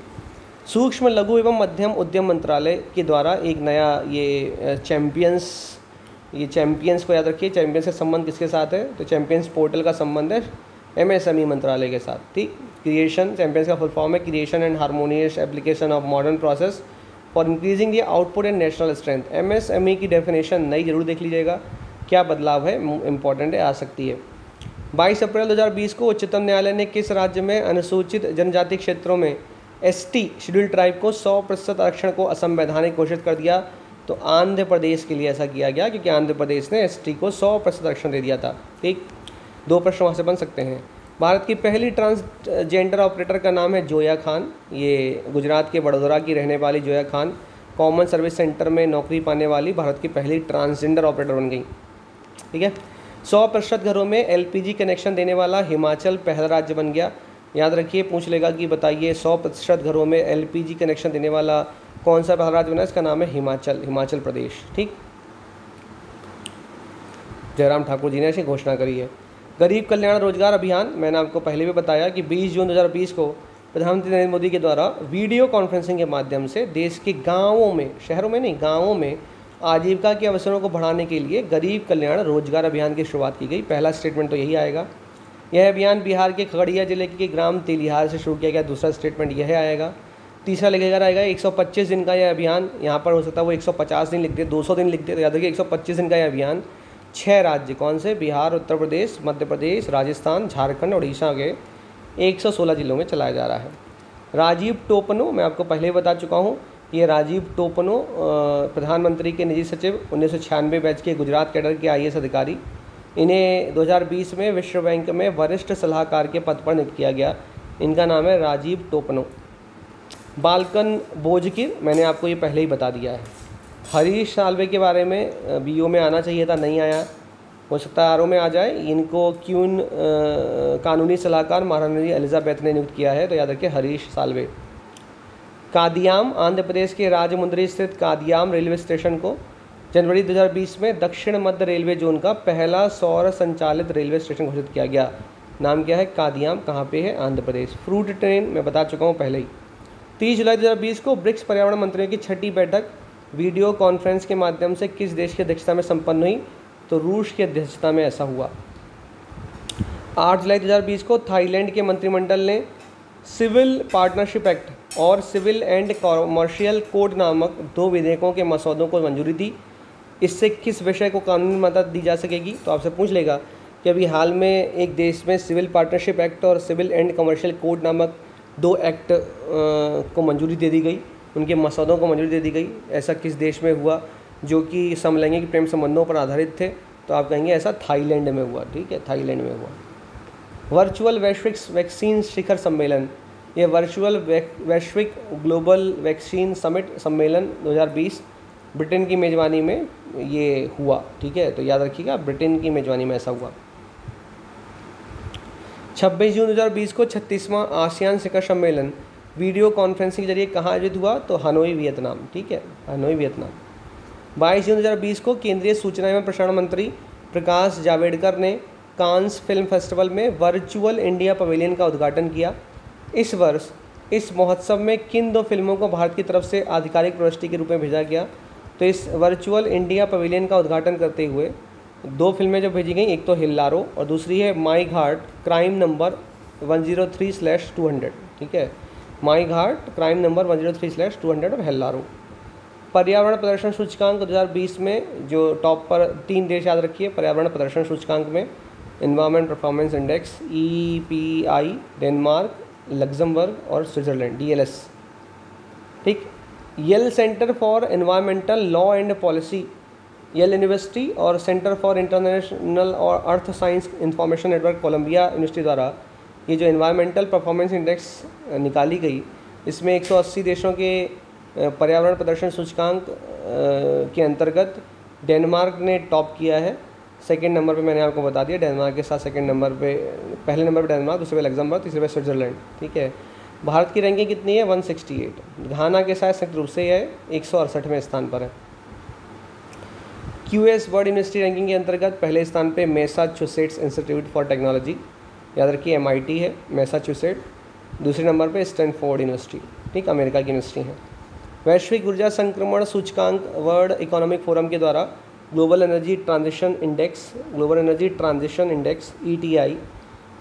सूक्ष्म लघु एवं मध्यम उद्यम मंत्रालय के द्वारा एक नया ये चैम्पियंस ये चैम्पियंस को याद रखिए चैम्पियंस का संबंध किसके साथ है? तो चैम्पियंस पोर्टल का संबंध है एमएसएमई मंत्रालय के साथ, ठीक? क्रिएशन चैम्पियंस का फुल फॉर्म है creation and harmonious application of modern process for increasing the output and national strength MSME की डेफिनेशन नई ज़रूर देख लीजिएगा, क्या बदलाव है इंपॉर्टेंट है, आ सकती है। 22 अप्रैल 2020 को उच्चतम न्यायालय ने किस राज्य में अनुसूचित जनजाति क्षेत्रों में एसटी शेड्यूल ट्राइब को 100 प्रतिशत आरक्षण को असंवैधानिक घोषित कर दिया तो आंध्र प्रदेश के लिए ऐसा किया गया, क्योंकि आंध्र प्रदेश ने एसटी को 100 प्रतिशत आरक्षण दे दिया था। ठीक दो प्रश्न वहाँ से बन सकते हैं। भारत की पहली ट्रांसजेंडर ऑपरेटर का नाम है जोया खान। ये गुजरात के वडोदरा की रहने वाली Zoya Khan, common service centre में नौकरी पाने वाली भारत की पहली ट्रांसजेंडर ऑपरेटर बन गई। ठीक है? सौ प्रतिशत घरों में एलपीजी कनेक्शन देने वाला हिमाचल पहला राज्य बन गया। याद रखिए, पूछ लेगा कि बताइए, सौ प्रतिशत घरों में एलपीजी कनेक्शन देने वाला कौन सा पहला राज्य बना इसका नाम है हिमाचल हिमाचल प्रदेश, ठीक? जयराम ठाकुर जी ने ऐसी घोषणा करी है। गरीब कल्याण रोज़गार अभियान, मैंने आपको पहले भी बताया कि 20 जून 2020 को प्रधानमंत्री नरेंद्र मोदी के द्वारा वीडियो कॉन्फ्रेंसिंग के माध्यम से देश के गाँवों में, शहरों में नहीं, गाँवों में आजीविका के अवसरों को बढ़ाने के लिए गरीब कल्याण रोज़गार अभियान की शुरुआत की गई। पहला स्टेटमेंट तो यही आएगा। यह अभियान बिहार के खगड़िया ज़िले के ग्राम तेलिहार से शुरू किया गया। दूसरा स्टेटमेंट यह आएगा। तीसरा लिखेगा रहेगा 125 दिन का यह अभियान यहाँ पर हो सकता है। वो 150 दिन लिख दे 200 दिन लिख याद रखिए 125 दिन का यह अभियान छः राज्य, कौन से? बिहार, उत्तर प्रदेश, मध्य प्रदेश, राजस्थान, झारखंड, उड़ीसा के 116 जिलों में चलाया जा रहा है। राजीव टोपनो, मैं आपको पहले ही बता चुका हूँ ये राजीव टोपनो प्रधानमंत्री के निजी सचिव, उन्नीस सौ छियानवे बैच के गुजरात कैडर के आई अधिकारी इन्हें 2020 में विश्व बैंक में वरिष्ठ सलाहकार के पद पर नियुक्त किया गया। इनका नाम है राजीव टोपनो। बालकन बोजकिर मैंने आपको ये पहले ही बता दिया है। हरीश सालवे के बारे में बीओ में आना चाहिए था नहीं आया। हो सकता आर में आ जाए। इनको क्यून आ, कानूनी सलाहकार महारानी एलिजाबेथ ने नियुक्त किया है तो याद रखिए हरीश सालवे। कादियाम आंध्र प्रदेश के राजमुंद्री स्थित कादियाम रेलवे स्टेशन को जनवरी 2020 में दक्षिण मध्य रेलवे जोन का पहला सौर संचालित रेलवे स्टेशन घोषित किया गया। नाम क्या है? कादियाम। कहाँ पे है? आंध्र प्रदेश। फ्रूट ट्रेन, मैं बता चुका हूँ पहले ही। तीस जुलाई 2020 को ब्रिक्स पर्यावरण मंत्रियों की छठी बैठक वीडियो कॉन्फ्रेंस के माध्यम से किस देश की अध्यक्षता में संपन्न हुई? तो रूस की अध्यक्षता में ऐसा हुआ। आठ जुलाई 2020 को थाईलैंड के मंत्रिमंडल ने सिविल पार्टनरशिप एक्ट और सिविल एंड कॉमर्शियल कोड नामक दो विधेयकों के मसौदों को मंजूरी दी। इससे किस विषय को कानूनी मदद दी जा सकेगी? तो आपसे पूछ लेगा कि अभी हाल में एक देश में सिविल पार्टनरशिप एक्ट और सिविल एंड कमर्शियल कोड नामक दो एक्ट को मंजूरी दे दी गई। उनके मसौदों को मंजूरी दे दी गई। ऐसा किस देश में हुआ, जो कि समलैंगिक प्रेम संबंधों पर आधारित थे। तो आप कहेंगे ऐसा थाईलैंड में हुआ, ठीक है? थाईलैंड में हुआ। वर्चुअल वैश्विक वैक्सीन शिखर सम्मेलन। ये वर्चुअल वैश्विक ग्लोबल वैक्सीन समिट सम्मेलन 2020 ब्रिटेन की मेज़बानी में ये हुआ, ठीक है? तो याद रखिएगा, ब्रिटेन की मेज़बानी में ऐसा हुआ। 26 जून 2020 को छत्तीसवां आसियान शिखर सम्मेलन, वीडियो कॉन्फ्रेंसिंग के ज़रिए कहाँ आयोजित हुआ? तो हनोई, वियतनाम, ठीक है? Hanoi, Vietnam. बाईस जून 2020 को केंद्रीय सूचना एवं प्रसारण मंत्री प्रकाश जावड़ेकर ने कांस फ़िल्म फेस्टिवल में वर्चुअल इंडिया पवेलियन का उद्घाटन किया। इस वर्ष, इस महोत्सव में किन दो फ़िल्मों को भारत की तरफ़ से आधिकारिक प्रविष्टि के रूप में भेजा गया? तो इस वर्चुअल इंडिया पवेलियन का उद्घाटन करते हुए दो फ़िल्में जो भेजी गई, एक तो हिल्लारो और दूसरी है Mai Ghat crime number one zero three slash two hundred, ठीक है? Mai Ghat crime number one zero three slash two hundred और हेल्लारो पर्यावरण प्रदर्शन सूचकांक 2020 में, जो टॉप पर तीन देश याद रखिए, पर्यावरण प्रदर्शन सूचकांक में environment performance index E P I Denmark Luxembourg और स्विट्ज़रलैंड डी एल एस ठीक? Yale centre for environmental law and policy Yale university और सेंटर फॉर इंटरनेशनल और earth science information network Columbia university द्वारा ये जो इन्वायरमेंटल परफॉर्मेंस इंडेक्स निकाली गई, इसमें 180 देशों के पर्यावरण प्रदर्शन सूचकांक के अंतर्गत डेनमार्क ने टॉप किया है। सेकेंड नंबर पे मैंने आपको बता दिया, डेनमार्क के साथ सेकेंड नंबर पे, पहले नंबर पे डेनमार्क, दूसरे पे लग्जमबर्ग, तीसरे पे स्विट्जरलैंड, ठीक है? भारत की रैंकिंग कितनी है? 168 घाना के साथ संयुक्त रूप से यह एक सौ स्थान पर है। Q S world university ranking के अंतर्गत पहले स्थान पे मैसाचुसेट्स इंस्टीट्यूट फॉर टेक्नोलॉजी याद रखिए एम है मैसाचुसेट दूसरे नंबर पे स्टैनफोर्ड यूनिवर्सिटी ठीक, अमेरिका की यूनिवर्सिटी है। वैश्विक ऊर्जा संक्रमण सूचकांक वर्ल्ड इकोनॉमिक फोरम के द्वारा global energy transition index global energy transition index ETI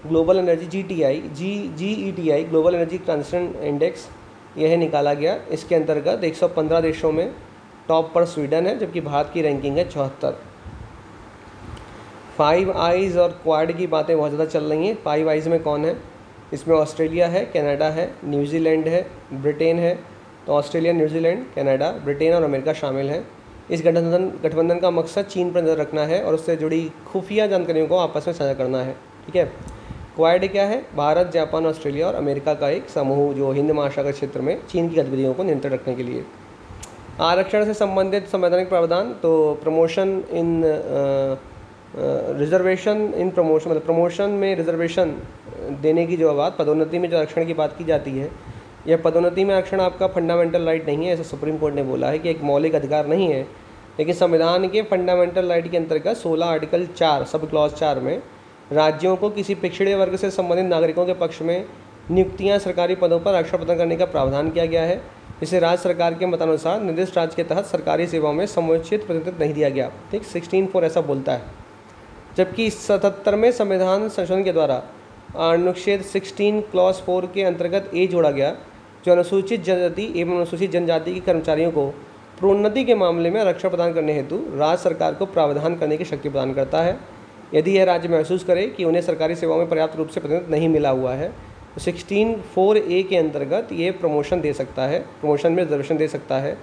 global energy G T I G G E T I global energy transition index, यह निकाला गया। इसके अंतर्गत 115 देशों में टॉप पर स्वीडन है, जबकि भारत की रैंकिंग है चौहत्तर। फाइव आइज़ और क्वाड की बातें बहुत ज़्यादा चल रही हैं। फाइव आइज़ में कौन है? इसमें ऑस्ट्रेलिया है, कनाडा है, न्यूजीलैंड है, ब्रिटेन है। तो Australia, New Zealand, Canada, Britain और अमेरिका शामिल हैं। इस गठबंधन गठबंधन का मकसद चीन पर नज़र रखना है और उससे जुड़ी खुफिया जानकारियों को आपस में साझा करना है। ठीक है? क्वाड क्या है? भारत, जापान, ऑस्ट्रेलिया और अमेरिका का एक समूह जो हिंद महासागर क्षेत्र में चीन की गतिविधियों को नियंत्रण रखने के लिए। आरक्षण से संबंधित संवैधानिक प्रावधान तो promotion in reservation in promotion मतलब प्रमोशन में रिजर्वेशन देने की जो बात, पदोन्नति में जो आरक्षण की बात की जाती है, यह पदोन्नति में आरक्षण आपका फंडामेंटल राइट नहीं है, ऐसा सुप्रीम कोर्ट ने बोला है कि एक मौलिक अधिकार नहीं है, लेकिन संविधान के फंडामेंटल राइट के अंतर्गत सोलह आर्टिकल चार सब क्लॉज चार में राज्यों को किसी पिछड़े वर्ग से संबंधित नागरिकों के पक्ष में नियुक्तियाँ सरकारी पदों पर आरक्षण प्रदान करने का प्रावधान किया गया है। इसे राज्य सरकार के मतानुसार निर्दिष्ट राज्य के तहत सरकारी सेवाओं में समुचित प्रतिनिधित्व नहीं दिया गया। ठीक सिक्सटीन फोर ऐसा बोलता है। जबकि सतहत्तरवें संविधान संशोधन के द्वारा अनुच्छेद सिक्सटीन क्लॉज फोर के अंतर्गत ए जोड़ा गया, जो अनुसूचित जनजाति एवं अनुसूचित जनजाति के कर्मचारियों को प्रोन्नति के मामले में आरक्षण प्रदान करने हेतु राज्य सरकार को प्रावधान करने की शक्ति प्रदान करता है। यदि यह राज्य महसूस करे कि उन्हें सरकारी सेवाओं में पर्याप्त रूप से प्रतिनिधित्व नहीं मिला हुआ है तो सिक्सटीन फोर ए के अंतर्गत ये प्रमोशन दे सकता है, प्रमोशन में रिजर्वेशन दे सकता है।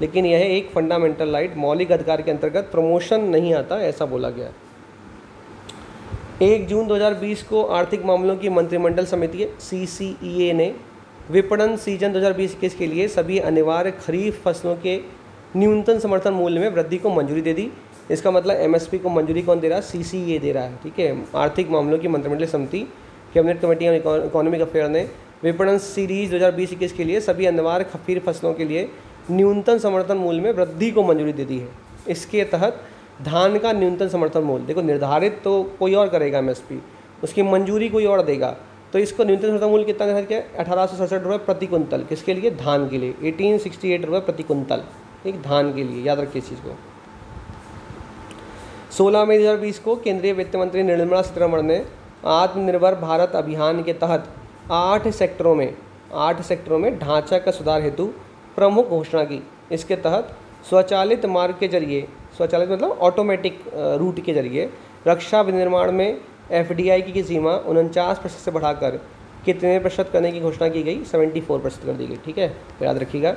लेकिन यह एक फंडामेंटल राइट मौलिक अधिकार के अंतर्गत प्रमोशन नहीं आता, ऐसा बोला गया एक जून 2020 को आर्थिक मामलों की मंत्रिमंडल समिति सी सी ई ए ने विपणन सीज़न 2020-21 के लिए सभी अनिवार्य खरीफ फ़सलों के न्यूनतम समर्थन मूल्य में वृद्धि को मंजूरी दे दी। इसका मतलब एमएसपी को मंजूरी कौन दे रहा है? सीसीए दे रहा है, ठीक है? आर्थिक मामलों की मंत्रिमंडल समिति, cabinet committee on economic affair ने विपणन सीरीज़ 2020-21 के लिए सभी अनिवार्य खफीर फ़सलों के लिए न्यूनतम समर्थन मूल्य में वृद्धि को मंजूरी दे दी है। इसके तहत धान का न्यूनतम समर्थन मूल्य, देखो निर्धारित तो कोई और करेगा एमएसपी उसकी मंजूरी कोई और देगा तो इसको न्यूनतम समर्थन मूल्य कितना निर्धारित किया? अठारह सौ सड़सठ रुपये प्रति कुंतल किसके लिए? धान के लिए। एटीन सिक्सटी एट रुपये प्रति कुंतल एक धान के लिए, याद रखिए इस चीज़ को। सोलह मई दो हज़ार बीस को केंद्रीय वित्त मंत्री निर्मला सीतारमण ने आत्मनिर्भर भारत अभियान के तहत आठ सेक्टरों में, आठ सेक्टरों में ढांचा का सुधार हेतु प्रमुख घोषणा की। इसके तहत स्वचालित मार्ग के ज़रिए, स्वचालित मतलब ऑटोमेटिक रूट के ज़रिए रक्षा विनिर्माण में एफडीआई की सीमा उनचास प्रतिशत से बढ़ाकर कितने प्रतिशत करने की घोषणा की गई? सेवेंटी फोर प्रतिशत कर दी गई। ठीक है? तो याद रखिएगा।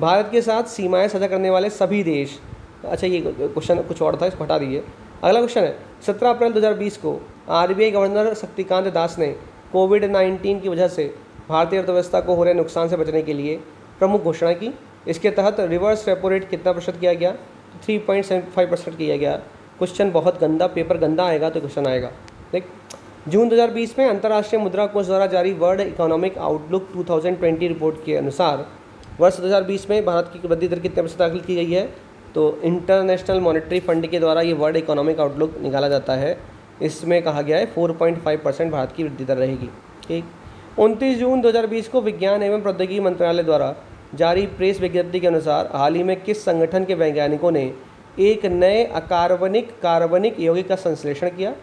भारत के साथ सीमाएँ साझा करने वाले सभी देश अच्छा ये क्वेश्चन कुछ और था, इसको हटा दीजिए। अगला क्वेश्चन है, सत्रह अप्रैल 2020 को आरबीआई गवर्नर शक्तिकांत दास ने कोविड नाइन्टीन की वजह से भारतीय अर्थव्यवस्था को हो रहे नुकसान से बचने के लिए प्रमुख घोषणा की। इसके तहत रिवर्स रेपो रेट कितना प्रतिशत किया गया? Three point seven five percent किया गया। क्वेश्चन बहुत गंदा पेपर गंदा आएगा तो क्वेश्चन आएगा। देख, जून 2020 में अंतर्राष्ट्रीय मुद्रा कोष द्वारा जारी वर्ल्ड इकोनॉमिक आउटलुक 2020 रिपोर्ट के अनुसार, वर्ष 2020 में भारत की वृद्धि दर कितने प्रतिशत दाखिल की गई है? तो इंटरनेशनल मॉनेटरी फंड के द्वारा ये वर्ल्ड इकोनॉमिक आउटलुक निकाला जाता है। इसमें कहा गया है 4.5 परसेंट भारत की वृद्धि दर रहेगी। ठीक? उनतीस जून 2020 को विज्ञान एवं प्रौद्योगिकी मंत्रालय द्वारा जारी प्रेस विज्ञप्ति के अनुसार हाल ही में किस संगठन के वैज्ञानिकों ने एक नए अकार्बनिक कार्बनिक यौगिक का संश्लेषण किया,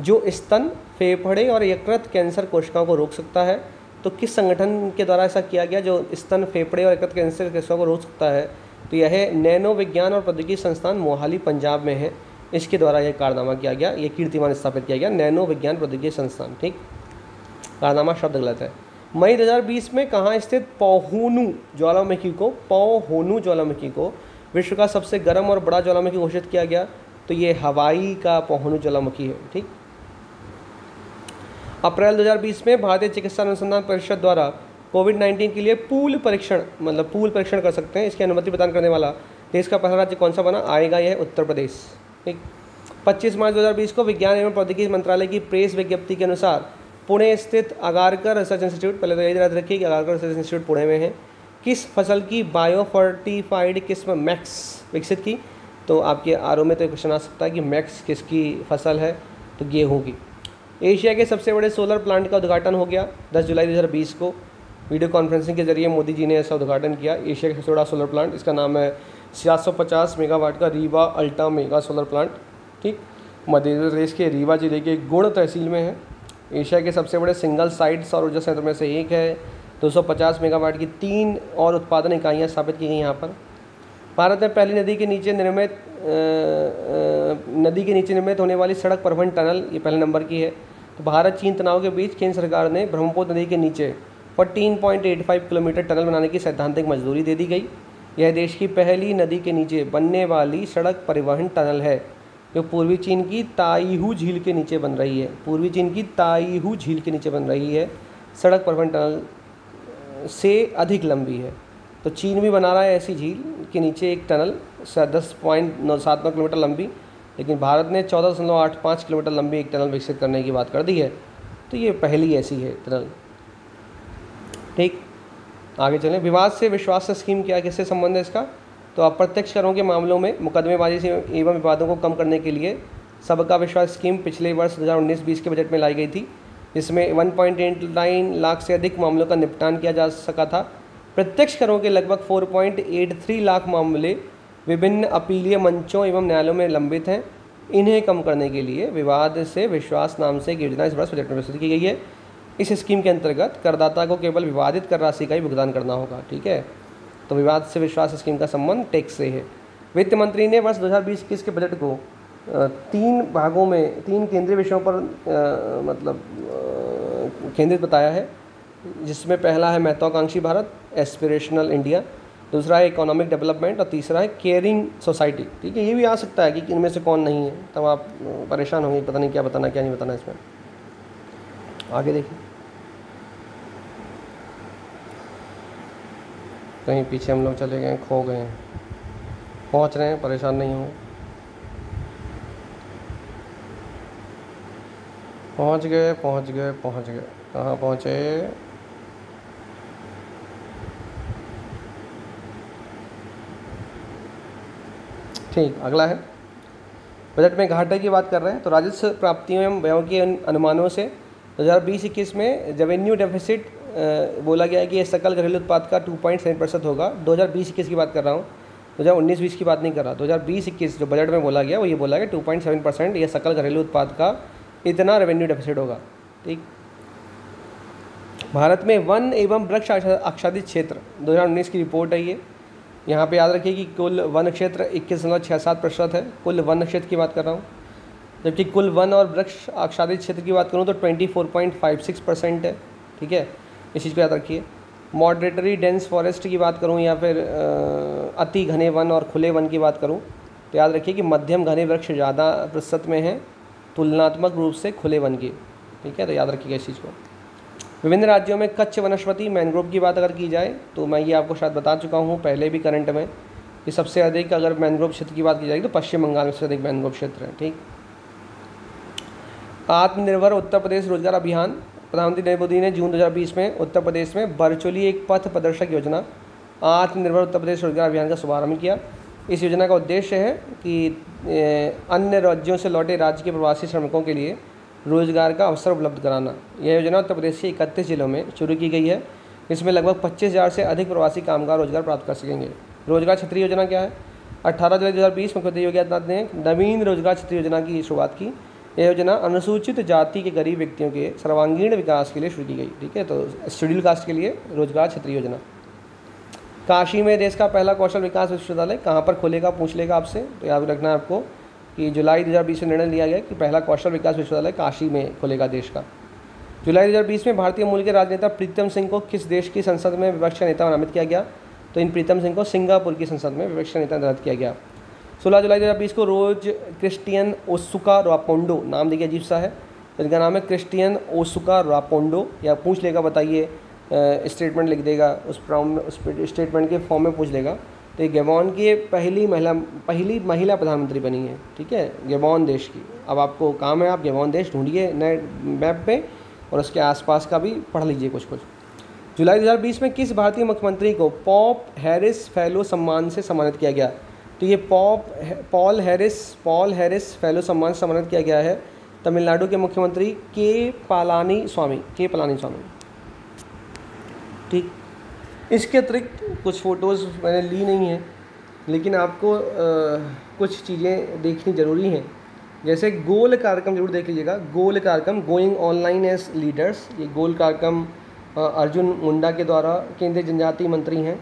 जो स्तन, फेफड़े और यकृत कैंसर कोशिकाओं को रोक सकता है? तो किस संगठन के द्वारा ऐसा किया गया, जो स्तन, फेफड़े और यकृत कैंसर कोशिकाओं को रोक सकता है? तो यह नैनो विज्ञान और प्रौद्योगिकी संस्थान मोहाली, पंजाब में है। इसके द्वारा यह कारनामा किया गया, यह कीर्तिमान स्थापित किया गया नैनो विज्ञान प्रौद्योगिकी संस्थान, ठीक? कारनामा शब्द गलत है। मई 2020 में कहाँ स्थित पौहोनू ज्वालामुखी को, पौहोनू ज्वालामुखी को विश्व का सबसे गर्म और बड़ा ज्वालामुखी घोषित किया गया तो ये हवाई का पौहोनू ज्वालामुखी है, ठीक? अप्रैल 2020 में भारतीय चिकित्सा अनुसंधान परिषद द्वारा कोविड 19 के लिए पूल परीक्षण मतलब पूल परीक्षण कर सकते हैं। इसकी अनुमति प्रदान करने वाला देश का पहला राज्य कौन सा बना? आएगा यह उत्तर प्रदेश। ठीक। 25 मार्च 2020 को विज्ञान एवं प्रौद्योगिकी मंत्रालय की प्रेस विज्ञप्ति के अनुसार पुणे स्थित अगारकर रिसर्च इंस्टीट्यूट, पहले तो यही याद रखिए कि अगारकर रिसर्च इंस्टीट्यूट पुणे में है। किस फ़सल की बायोफर्टिफाइड किस्म मैक्स विकसित की? तो आपके आरओ में तो क्वेश्चन आ सकता है कि मैक्स किसकी फ़सल है? तो गेहूँ की एशिया के सबसे बड़े सोलर प्लांट का उद्घाटन हो गया 10 जुलाई 2020 को। वीडियो कॉन्फ्रेंसिंग के ज़रिए मोदी जी ने ऐसा उद्घाटन किया। एशिया का सबसे बड़ा सोलर प्लांट इसका नाम है सात सौ पचास मेगावाट का Rewa ultra mega solar plant ठीक? मध्य प्रदेश के रीवा ज़िले के गुण तहसील में है। एशिया के सबसे बड़े सिंगल साइड सौर ऊर्जा संयंत्र में से एक है। 250 मेगावाट की तीन और उत्पादन इकाइयाँ स्थापित की गई यहाँ पर। भारत में पहली नदी के नीचे निर्मित नदी के नीचे निर्मित होने वाली सड़क परिवहन टनल, ये पहले नंबर की है। तो भारत चीन तनाव के बीच केंद्र सरकार ने ब्रह्मपुत्र नदी के नीचे 14.85 किलोमीटर टनल बनाने की सैद्धांतिक मंजूरी दे दी गई। यह देश की पहली नदी के नीचे बनने वाली सड़क परिवहन टनल है, जो पूर्वी चीन की ताईहू झील के नीचे बन रही है। पूर्वी चीन की ताईहू झील के नीचे बन रही है। सड़क परिवहन टनल से अधिक लंबी है। तो चीन भी बना रहा है ऐसी झील के नीचे एक टनल दस पॉइंट नौ, सात नौ किलोमीटर लंबी, लेकिन भारत ने चौदह दशमलव आठ पाँच किलोमीटर लंबी एक टनल विकसित करने की बात कर दी है। तो ये पहली ऐसी है टनल। ठीक, आगे चलें। विवाद से विश्वास स्कीम क्या, किससे संबंध है इसका? तो अप्रत्यक्ष करों के मामलों में मुकदमेबाजी से एवं विवादों को कम करने के लिए सबका विश्वास स्कीम पिछले वर्ष 2019-20 के बजट में लाई गई थी, जिसमें 1.89 लाख से अधिक मामलों का निपटान किया जा सका था। प्रत्यक्ष करों के लगभग 4.83 लाख मामले विभिन्न अपीलीय मंचों एवं न्यायालयों में लंबित हैं। इन्हें कम करने के लिए विवाद से विश्वास नाम से एक योजना इस वर्ष बजट में प्रस्तुत की गई है। इस स्कीम के अंतर्गत करदाता को केवल विवादित कर राशि का ही भुगतान करना होगा ठीक है? तो विवाद से विश्वास स्कीम का संबंध टैक्स से है। वित्त मंत्री ने वर्ष 2020-21 के बजट को तीन भागों में तीन केंद्रीय विषयों पर आ, मतलब केंद्रित बताया है। जिसमें पहला है महत्वाकांक्षी भारत एस्पिरेशनल इंडिया। दूसरा है इकोनॉमिक डेवलपमेंट और तीसरा है केयरिंग सोसाइटी ठीक है? ये भी आ सकता है कि इनमें से कौन नहीं है। तब आप परेशान होंगे पता नहीं क्या बताना क्या नहीं बताना इसमें। आगे देखिए। कहीं पीछे हम लोग चले गए, खो गए। हैं पहुँच रहे हैं, परेशान नहीं होंगे पहुँच गए पहुँच गए पहुँच गए। कहाँ पहुँचे? ठीक, अगला है। बजट में घाटे की बात कर रहे हैं तो राजस्व प्राप्तियों एवं व्ययों के अनुमानों से दो हज़ार बीस इक्कीस में रेवेन्यू डेफिसिट बोला गया है कि सकल घरेलू उत्पाद का टू पॉइंट सेवन परसेंट होगा। दो हज़ार बीस इक्कीस की बात कर रहा हूँ। दो हज़ार उन्नीस बीस की बात नहीं कर रहा। दो हज़ार बीस इक्कीस जो बजट में बोला गया, वो ये बोला गया टू पॉइंट सेवन परसेंट ये सकल घरेलू उत्पाद का इतना रेवेन्यू डेफिसिट होगा। ठीक? भारत में वन एवं वृक्ष आच्छादित क्षेत्र 2019 की रिपोर्ट है ये। यहाँ पे याद रखिए कि कुल वन क्षेत्र इक्कीस दशमलव छः सात प्रतिशत है। कुल वन क्षेत्र की बात कर रहा हूँ। जबकि कुल वन और वृक्ष आच्छादित क्षेत्र की बात करूँ तो twenty four point five six percent है। ठीक है? इस चीज़ को याद रखिए। मॉडरेटरी डेंस फॉरेस्ट की बात करूँ या फिर अति घने वन और खुले वन की बात करूँ तो याद रखिए कि मध्यम घने वृक्ष ज़्यादा प्रतिशत में हैं, तुलनात्मक रूप से खुले वन की। ठीक है? तो याद रखिएगा इस चीज़ को। विभिन्न राज्यों में कच्छ वनस्पति मैनग्रोव की बात अगर की जाए तो मैं ये आपको शायद बता चुका हूँ, पहले भी करंट में, कि सबसे अधिक अगर मैनग्रोव क्षेत्र की बात की जाएगी तो पश्चिम बंगाल में सबसे अधिक मैनग्रोव क्षेत्र है। ठीक? आत्मनिर्भर उत्तर प्रदेश रोज़गार अभियान प्रधानमंत्री नरेंद्र मोदी ने जून 2020 में उत्तर प्रदेश में वर्चुअली एक पथ प्रदर्शक योजना, आत्मनिर्भर उत्तर प्रदेश रोज़गार अभियान का शुभारंभ किया। इस योजना का उद्देश्य है कि अन्य राज्यों से लौटे राज्य के प्रवासी श्रमिकों के लिए रोज़गार का अवसर उपलब्ध कराना। यह योजना उत्तर प्रदेश के इकतीस जिलों में शुरू की गई है। इसमें लगभग पच्चीस हज़ार से अधिक प्रवासी कामगार रोज़गार प्राप्त कर सकेंगे। रोज़गार छतरी योजना क्या है? अट्ठारह जुलाई दो हज़ार बीस मुख्यमंत्री योगी आदित्यनाथ ने नवीन रोज़गार छतरी योजना की शुरुआत की। योजना अनुसूचित जाति के गरीब व्यक्तियों के सर्वांगीण विकास के लिए शुरू की गई, ठीक है? तो शेड्यूल कास्ट के लिए रोज़गार छतरी योजना। काशी में देश का पहला कौशल विकास विश्वविद्यालय कहाँ पर खोलेगा, पूछ लेगा आपसे। तो याद रखना है आपको कि जुलाई दो हज़ार बीस में निर्णय लिया गया कि पहला कौशल विकास विश्वविद्यालय काशी में खोलेगा देश का। जुलाई 2020 में भारतीय मूल के राजनेता प्रीतम सिंह को किस देश की संसद में विपक्ष का नेता नामित किया गया? तो इन प्रीतम सिंह को सिंगापुर की संसद में विपक्ष का नेता निर्धारित किया गया। सोलह जुलाई दो हज़ार बीस को रोज क्रिस्टियन ओसुका रापोंडो नाम देखिए अजीब सा है। तो इनका नाम है क्रिस्टियन ओसुका रापोंडो या पूछ लेगा, बताइए स्टेटमेंट लिख देगा, उस फॉर्म उस स्टेटमेंट के फॉर्म में पूछ लेगा। तो ये गेबॉन की पहली महिला पहली महिला प्रधानमंत्री बनी है, ठीक है? गेबॉन देश की। अब आपको काम है, आप गेबॉन देश ढूंढिए नए मैप पे और उसके आसपास का भी पढ़ लीजिए कुछ कुछ जुलाई 2020 में किस भारतीय मुख्यमंत्री को पॉप हैरिस फेलो सम्मान से सम्मानित किया गया? तो ये pop Paul Harris Paul Harris fellow सम्मान सम्मानित किया गया है तमिलनाडु के मुख्यमंत्री के पालानी स्वामी के पलानी स्वामी। ठीक? इसके अतिरिक्त कुछ फ़ोटोज़ मैंने ली नहीं है लेकिन आपको आ, कुछ चीज़ें देखनी ज़रूरी हैं। जैसे गोल कार्यक्रम ज़रूर देख लीजिएगा। गोल कार्यक्रम गोइंग ऑनलाइन एज लीडर्स ये गोल कार्यक्रम अर्जुन मुंडा के द्वारा केंद्रीय जनजातीय मंत्री हैं।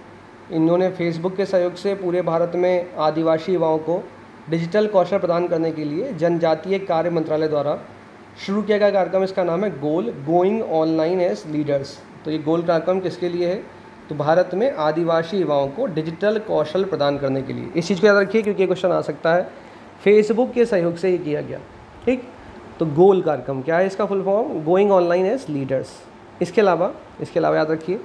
इन्होंने फेसबुक के सहयोग से पूरे भारत में आदिवासी युवाओं को डिजिटल कौशल प्रदान करने के लिए जनजातीय कार्य मंत्रालय द्वारा शुरू किया गया कार्यक्रम। इसका नाम है goal going online as leaders तो ये गोल कार्यक्रम किसके लिए है? तो भारत में आदिवासी युवाओं को डिजिटल कौशल प्रदान करने के लिए। इस चीज़ को याद रखिए, क्योंकि ये क्वेश्चन आ सकता है। फेसबुक के सहयोग से ये किया गया। ठीक? तो गोल कार्यक्रम क्या है इसका full form going online as leaders इसके अलावा इसके अलावा याद रखिए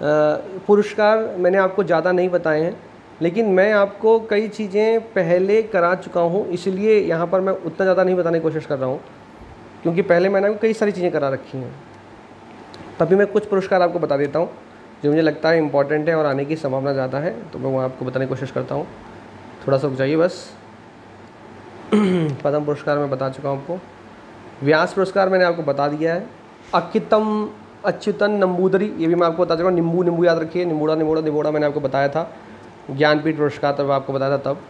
पुरस्कार मैंने आपको ज़्यादा नहीं बताए हैं, लेकिन मैं आपको कई चीज़ें पहले करा चुका हूँ, इसलिए यहाँ पर मैं उतना ज़्यादा नहीं बताने की कोशिश कर रहा हूँ, क्योंकि पहले मैंने आपको कई सारी चीज़ें करा रखी हैं। तभी मैं कुछ पुरस्कार आपको बता देता हूँ, जो मुझे लगता है इंपॉर्टेंट है और आने की संभावना ज़्यादा है तो मैं वो आपको बताने की कोशिश करता हूँ। थोड़ा सा रुक जाइए बस। पद्म पुरस्कार मैं बता चुका हूँ आपको। व्यास पुरस्कार मैंने आपको बता दिया है। अकितम अच्युतन नंबूदरी, ये भी मैं आपको बता चुका हूँ। निम्बू नींबू याद रखिए। निम्बूड़ा निम्बूड़ा निबोड़ा मैंने आपको बताया था। ज्ञानपीठ पुरस्कार तब आपको बताया था तब।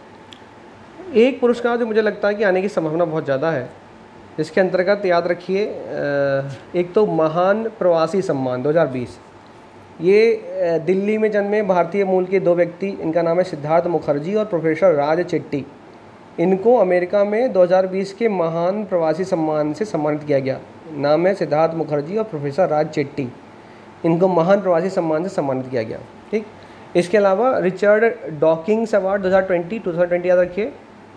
एक पुरस्कार जो मुझे लगता है कि आने की संभावना बहुत ज़्यादा है, इसके अंतर्गत याद रखिए एक तो महान प्रवासी सम्मान 2020 ये दिल्ली में जन्मे भारतीय मूल के दो व्यक्ति, इनका नाम है सिद्धार्थ मुखर्जी और प्रोफेसर राज चेट्टी। इनको अमेरिका में 2020 के महान प्रवासी सम्मान से सम्मानित किया गया। नाम है सिद्धार्थ मुखर्जी और प्रोफेसर राज चेट्टी। इनको महान प्रवासी सम्मान से सम्मानित किया गया। ठीक? इसके अलावा रिचर्ड डॉकिंग्स अवार्ड 2020 2020 याद रखिए।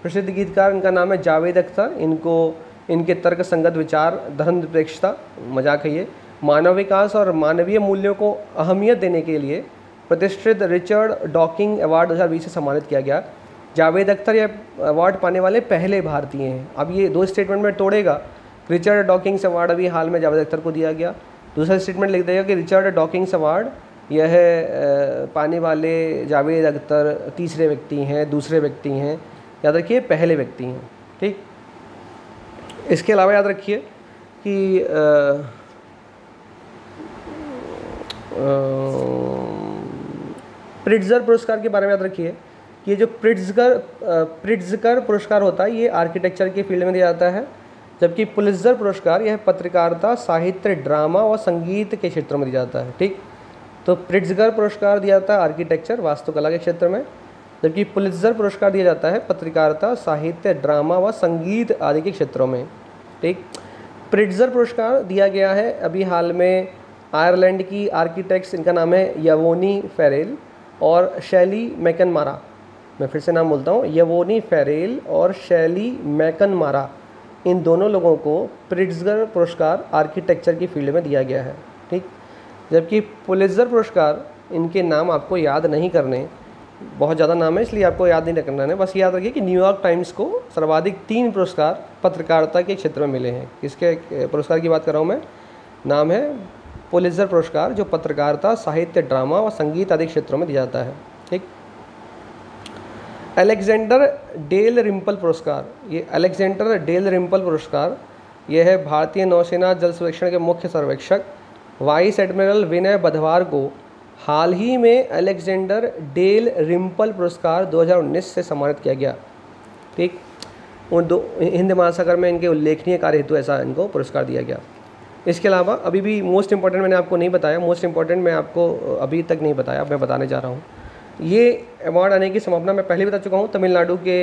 प्रसिद्ध गीतकार इनका नाम है जावेद अख्तर। इनको, इनके तर्क संगत विचार, धर्म निरपेक्षता, मज़ाक है ये। मानव विकास और मानवीय मूल्यों को अहमियत देने के लिए प्रतिष्ठित रिचर्ड डॉकिंग अवार्ड 2020 से सम्मानित किया गया। जावेद अख्तर ये अवार्ड पाने वाले पहले भारतीय हैं। अब ये दो स्टेटमेंट में तोड़ेगा। रिचर्ड डॉकिंग्स अवार्ड अभी हाल में जावेद अख्तर को दिया गया। दूसरा स्टेटमेंट लिख देगा कि रिचर्ड डॉकिंग्स अवार्ड यह पाने वाले जावेद अख्तर तीसरे व्यक्ति हैं, दूसरे व्यक्ति हैं, याद रखिए, पहले व्यक्ति हैं, ठीक? इसके अलावा याद रखिए कि प्रिट्जर पुरस्कार के बारे में याद रखिए कि ये जो प्रिट्जकर प्रिट्जकर पुरस्कार होता है, ये आर्किटेक्चर के फ़ील्ड में दिया जाता है। जबकि पुलिसर पुरस्कार यह पत्रकारिता, साहित्य, ड्रामा और संगीत के क्षेत्रों में दिया जाता है, ठीक? तो प्रिट्जकर पुरस्कार दिया जाता है आर्किटेक्चर, वास्तुकला के क्षेत्र में, जबकि पुलिसर पुरस्कार दिया जाता है पत्रकारिता, साहित्य, ड्रामा व संगीत आदि के क्षेत्रों में, ठीक? प्रिट्जर पुरस्कार दिया गया है अभी हाल में आयरलैंड की आर्किटेक्ट्स, इनका नाम है यवोनी फेरेल और शैली मैकन मारा मैं फिर से नाम बोलता हूँ, यवोनी फेरेल और शैली मैकन मारा इन दोनों लोगों को प्रिट्जर पुरस्कार आर्किटेक्चर की फ़ील्ड में दिया गया है, ठीक? जबकि पुलिसर पुरस्कार, इनके नाम आपको याद नहीं करने, बहुत ज़्यादा नाम है, इसलिए आपको याद नहीं रखना है। बस याद रखिए कि न्यूयॉर्क टाइम्स को सर्वाधिक तीन पुरस्कार पत्रकारिता के क्षेत्र में मिले हैं। किसके, पुरस्कार की बात कर रहा हूँ मैं? नाम है पुलिजर पुरस्कार, जो पत्रकारिता, साहित्य, ड्रामा और संगीत आदि क्षेत्रों में दिया जाता है। अलेक्जेंडर डेल रिम्पल पुरस्कार। ये अलेक्जेंडर डेल रिम्पल पुरस्कार यह है भारतीय नौसेना जल सर्वेक्षण के मुख्य सर्वेक्षक, वाइस एडमिरल विनय बधवार को हाल ही में अलेक्जेंडर डेल रिम्पल पुरस्कार 2019 से सम्मानित किया गया। ठीक? उन दो, हिंद महासागर में इनके उल्लेखनीय कार्य हेतु ऐसा इनको पुरस्कार दिया गया। इसके अलावा अभी भी मोस्ट इंपॉर्टेंट मैंने आपको नहीं बताया मोस्ट इंपॉर्टेंट मैं आपको अभी तक नहीं बताया, मैं बताने जा रहा हूँ। ये अवार्ड आने की संभावना मैं पहले बता चुका हूँ। तमिलनाडु के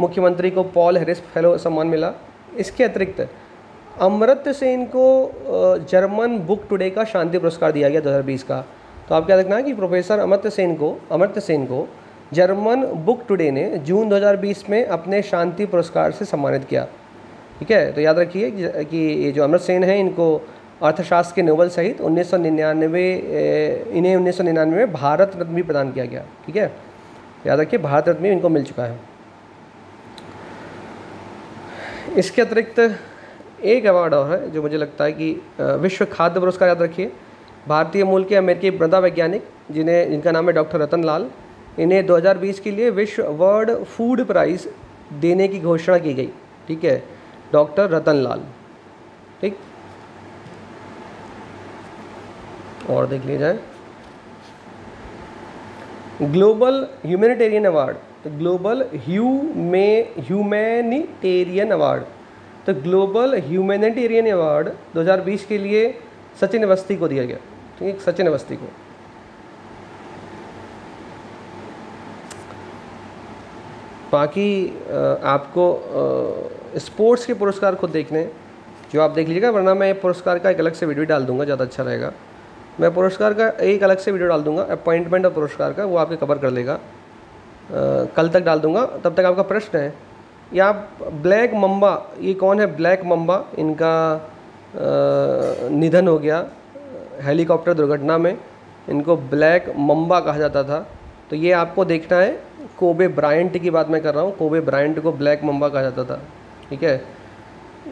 मुख्यमंत्री को पॉल हैरिस फेलो सम्मान मिला। इसके अतिरिक्त अमृत सेन को जर्मन बुक टुडे का शांति पुरस्कार दिया गया 2020 का। तो आप क्या देखना है कि प्रोफेसर अमर्त्य सेन को अमर्त्य सेन को जर्मन बुक टुडे ने जून 2020 में अपने शांति पुरस्कार से सम्मानित किया। ठीक है? तो याद रखिए कि ये जो अमृत सेन है, इनको अर्थशास्त्र के नोबल सहित उन्नीस सौ निन्यानवे इन्हें उन्नीस सौ निन्यानवे में भारत रत्न भी प्रदान किया गया, ठीक है? याद रखिए, भारत रत्न भी इनको मिल चुका है। इसके अतिरिक्त एक अवार्ड और है, जो मुझे लगता है कि विश्व खाद्य पुरस्कार याद रखिए। भारतीय मूल के अमेरिकी मृदा वैज्ञानिक, जिन्हें, जिनका नाम है डॉक्टर रतन लाल, इन्हें 2020 के लिए विश्व वर्ल्ड फ़ूड प्राइज़ देने की घोषणा की गई, ठीक है? डॉक्टर रतन लाल, ठीक? और देख लिया जाए। ग्लोबल ह्यूमैनिटेरियन अवार्ड तो ग्लोबल ह्यू में ह्यूमैनिटेरियन अवार्ड तो ग्लोबल ह्यूमैनिटेरियन अवार्ड 2020 के लिए सचिन अवस्थी को दिया गया। ठीक है सचिन अवस्थी को। बाकी आपको स्पोर्ट्स के पुरस्कार खुद देखने जो आप देख लीजिएगा, वरना मैं पुरस्कार का एक अलग से वीडियो डाल दूँगा, ज़्यादा अच्छा रहेगा। मैं पुरस्कार का एक अलग से वीडियो डाल दूँगा अपॉइंटमेंट और पुरस्कार का वो आपके कवर कर लेगा। आ, कल तक डाल दूँगा तब तक आपका प्रश्न है। या ब्लैक मम्बा ये कौन है ब्लैक मम्बा इनका आ, निधन हो गया हेलीकॉप्टर दुर्घटना में। इनको ब्लैक मम्बा कहा जाता था। तो ये आपको देखना है कोबे ब्रायंट की बात मैं कर रहा हूँ कोबे ब्रायंट को ब्लैक मम्बा कहा जाता था। ठीक है?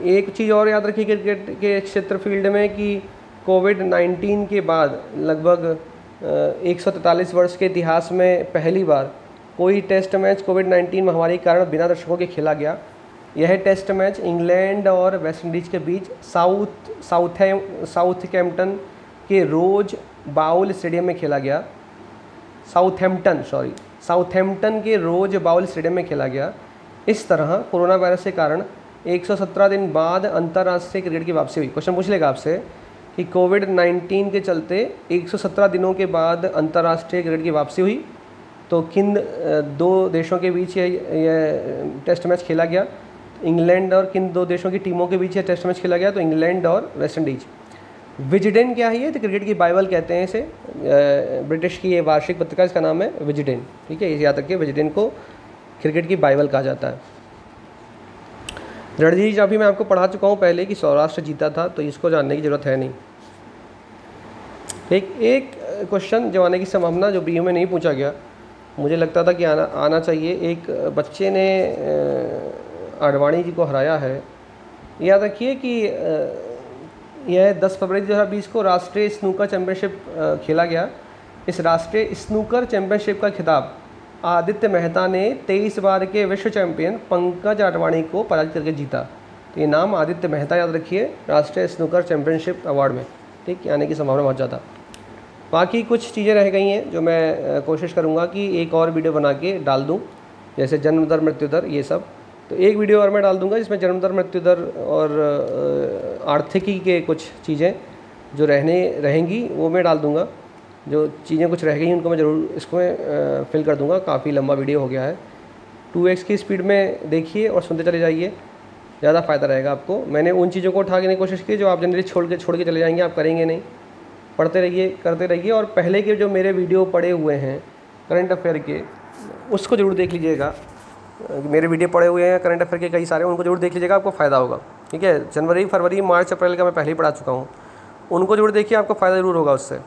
एक चीज़ और याद रखिए क्रिकेट के क्षेत्र फ़ील्ड में कि कोविड 19 के बाद लगभग एक सौ तैंतालीस वर्ष के इतिहास में पहली बार कोई टेस्ट मैच कोविड 19 महामारी के कारण बिना दर्शकों के खेला गया। यह टेस्ट मैच इंग्लैंड और वेस्ट इंडीज़ के बीच साउथ साउथ साउथ कैम्पटन के रोज बाउल स्टेडियम में खेला गया। साउथहैम्पटन सॉरी साउथहैम्पटन के रोज बाउल स्टेडियम में खेला गया। इस तरह कोरोना वायरस के कारण 117 दिन बाद अंतर्राष्ट्रीय क्रिकेट की वापसी हुई। क्वेश्चन पूछ लेगा आपसे कि कोविड 19 के चलते 117 दिनों के बाद अंतर्राष्ट्रीय क्रिकेट की वापसी हुई। तो किन दो देशों के बीच ये, ये टेस्ट मैच खेला गया। इंग्लैंड और किन दो देशों की टीमों के बीच ये टेस्ट मैच खेला गया तो इंग्लैंड और वेस्ट इंडीज। विजिडेन क्या है? ये तो क्रिकेट की बाइबल कहते हैं इसे ब्रिटिश की ये वार्षिक पत्रिका इसका नाम है विजिडेन। ठीक है? याद रखिए विजिडेन को क्रिकेट की बाइबल कहा जाता है। रणजी अभी मैं आपको पढ़ा चुका हूँ पहले कि सौराष्ट्र जीता था तो इसको जानने की ज़रूरत है नहीं। एक एक क्वेश्चन जो आने की संभावना जो बी में नहीं पूछा गया, मुझे लगता था कि आना आना चाहिए। एक बच्चे ने आडवाणी जी को हराया है। याद रखिए कि यह 10 फरवरी 2020 को राष्ट्रीय स्नूकर चैम्पियनशिप खेला गया। इस राष्ट्रीय स्नूकर चैम्पियनशिप का खिताब आदित्य मेहता ने 23 बार के विश्व चैंपियन पंकज आडवाणी को पराजित करके जीता। तो ये नाम आदित्य मेहता याद रखिए, राष्ट्रीय स्नूकर चैम्पियनशिप अवार्ड में। ठीक आने की संभावना बहुत ज़्यादा। बाकी कुछ चीज़ें रह गई हैं जो मैं कोशिश करूँगा कि एक और वीडियो बना के डाल दूँ, जैसे जन्म दर, मृत्यु दर, ये सब। तो एक वीडियो और मैं डाल दूँगा जिसमें जन्म दर, मृत्यु दर और आर्थिकी के कुछ चीज़ें जो रहने, रहेंगी, वो मैं डाल दूँगा। जो चीज़ें कुछ रह गई उनको मैं ज़रूर इसको मैं फिल कर दूँगा। काफ़ी लंबा वीडियो हो गया है। टू एक्स की स्पीड में देखिए और सुनते चले जाइए। ज़्यादा फ़ायदा रहेगा आपको। मैंने उन चीज़ों को उठाने की कोशिश की जो आप जनरली छोड़ के छोड़ के चले जाएँगे, आप करेंगे नहीं। पढ़ते रहिए, करते रहिए और पहले के जो मेरे वीडियो पड़े हुए हैं करंट अफेयर के, उसको ज़रूर देख लीजिएगा। मेरे वीडियो पड़े हुए हैं करंट अफेयर के कई सारे, उनको ज़रूर देख लीजिएगा, आपको फ़ायदा होगा। ठीक है? जनवरी, फरवरी, मार्च, अप्रैल का मैं पहले ही पढ़ा चुका हूँ। उनको ज़रूर देखिए, आपको फ़ायदा ज़रूर होगा उससे।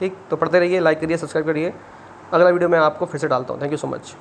ठीक? तो पढ़ते रहिए लाइक करिए सब्सक्राइब करिए। अगला वीडियो मैं आपको फिर से डालता हूँ। Thank you so much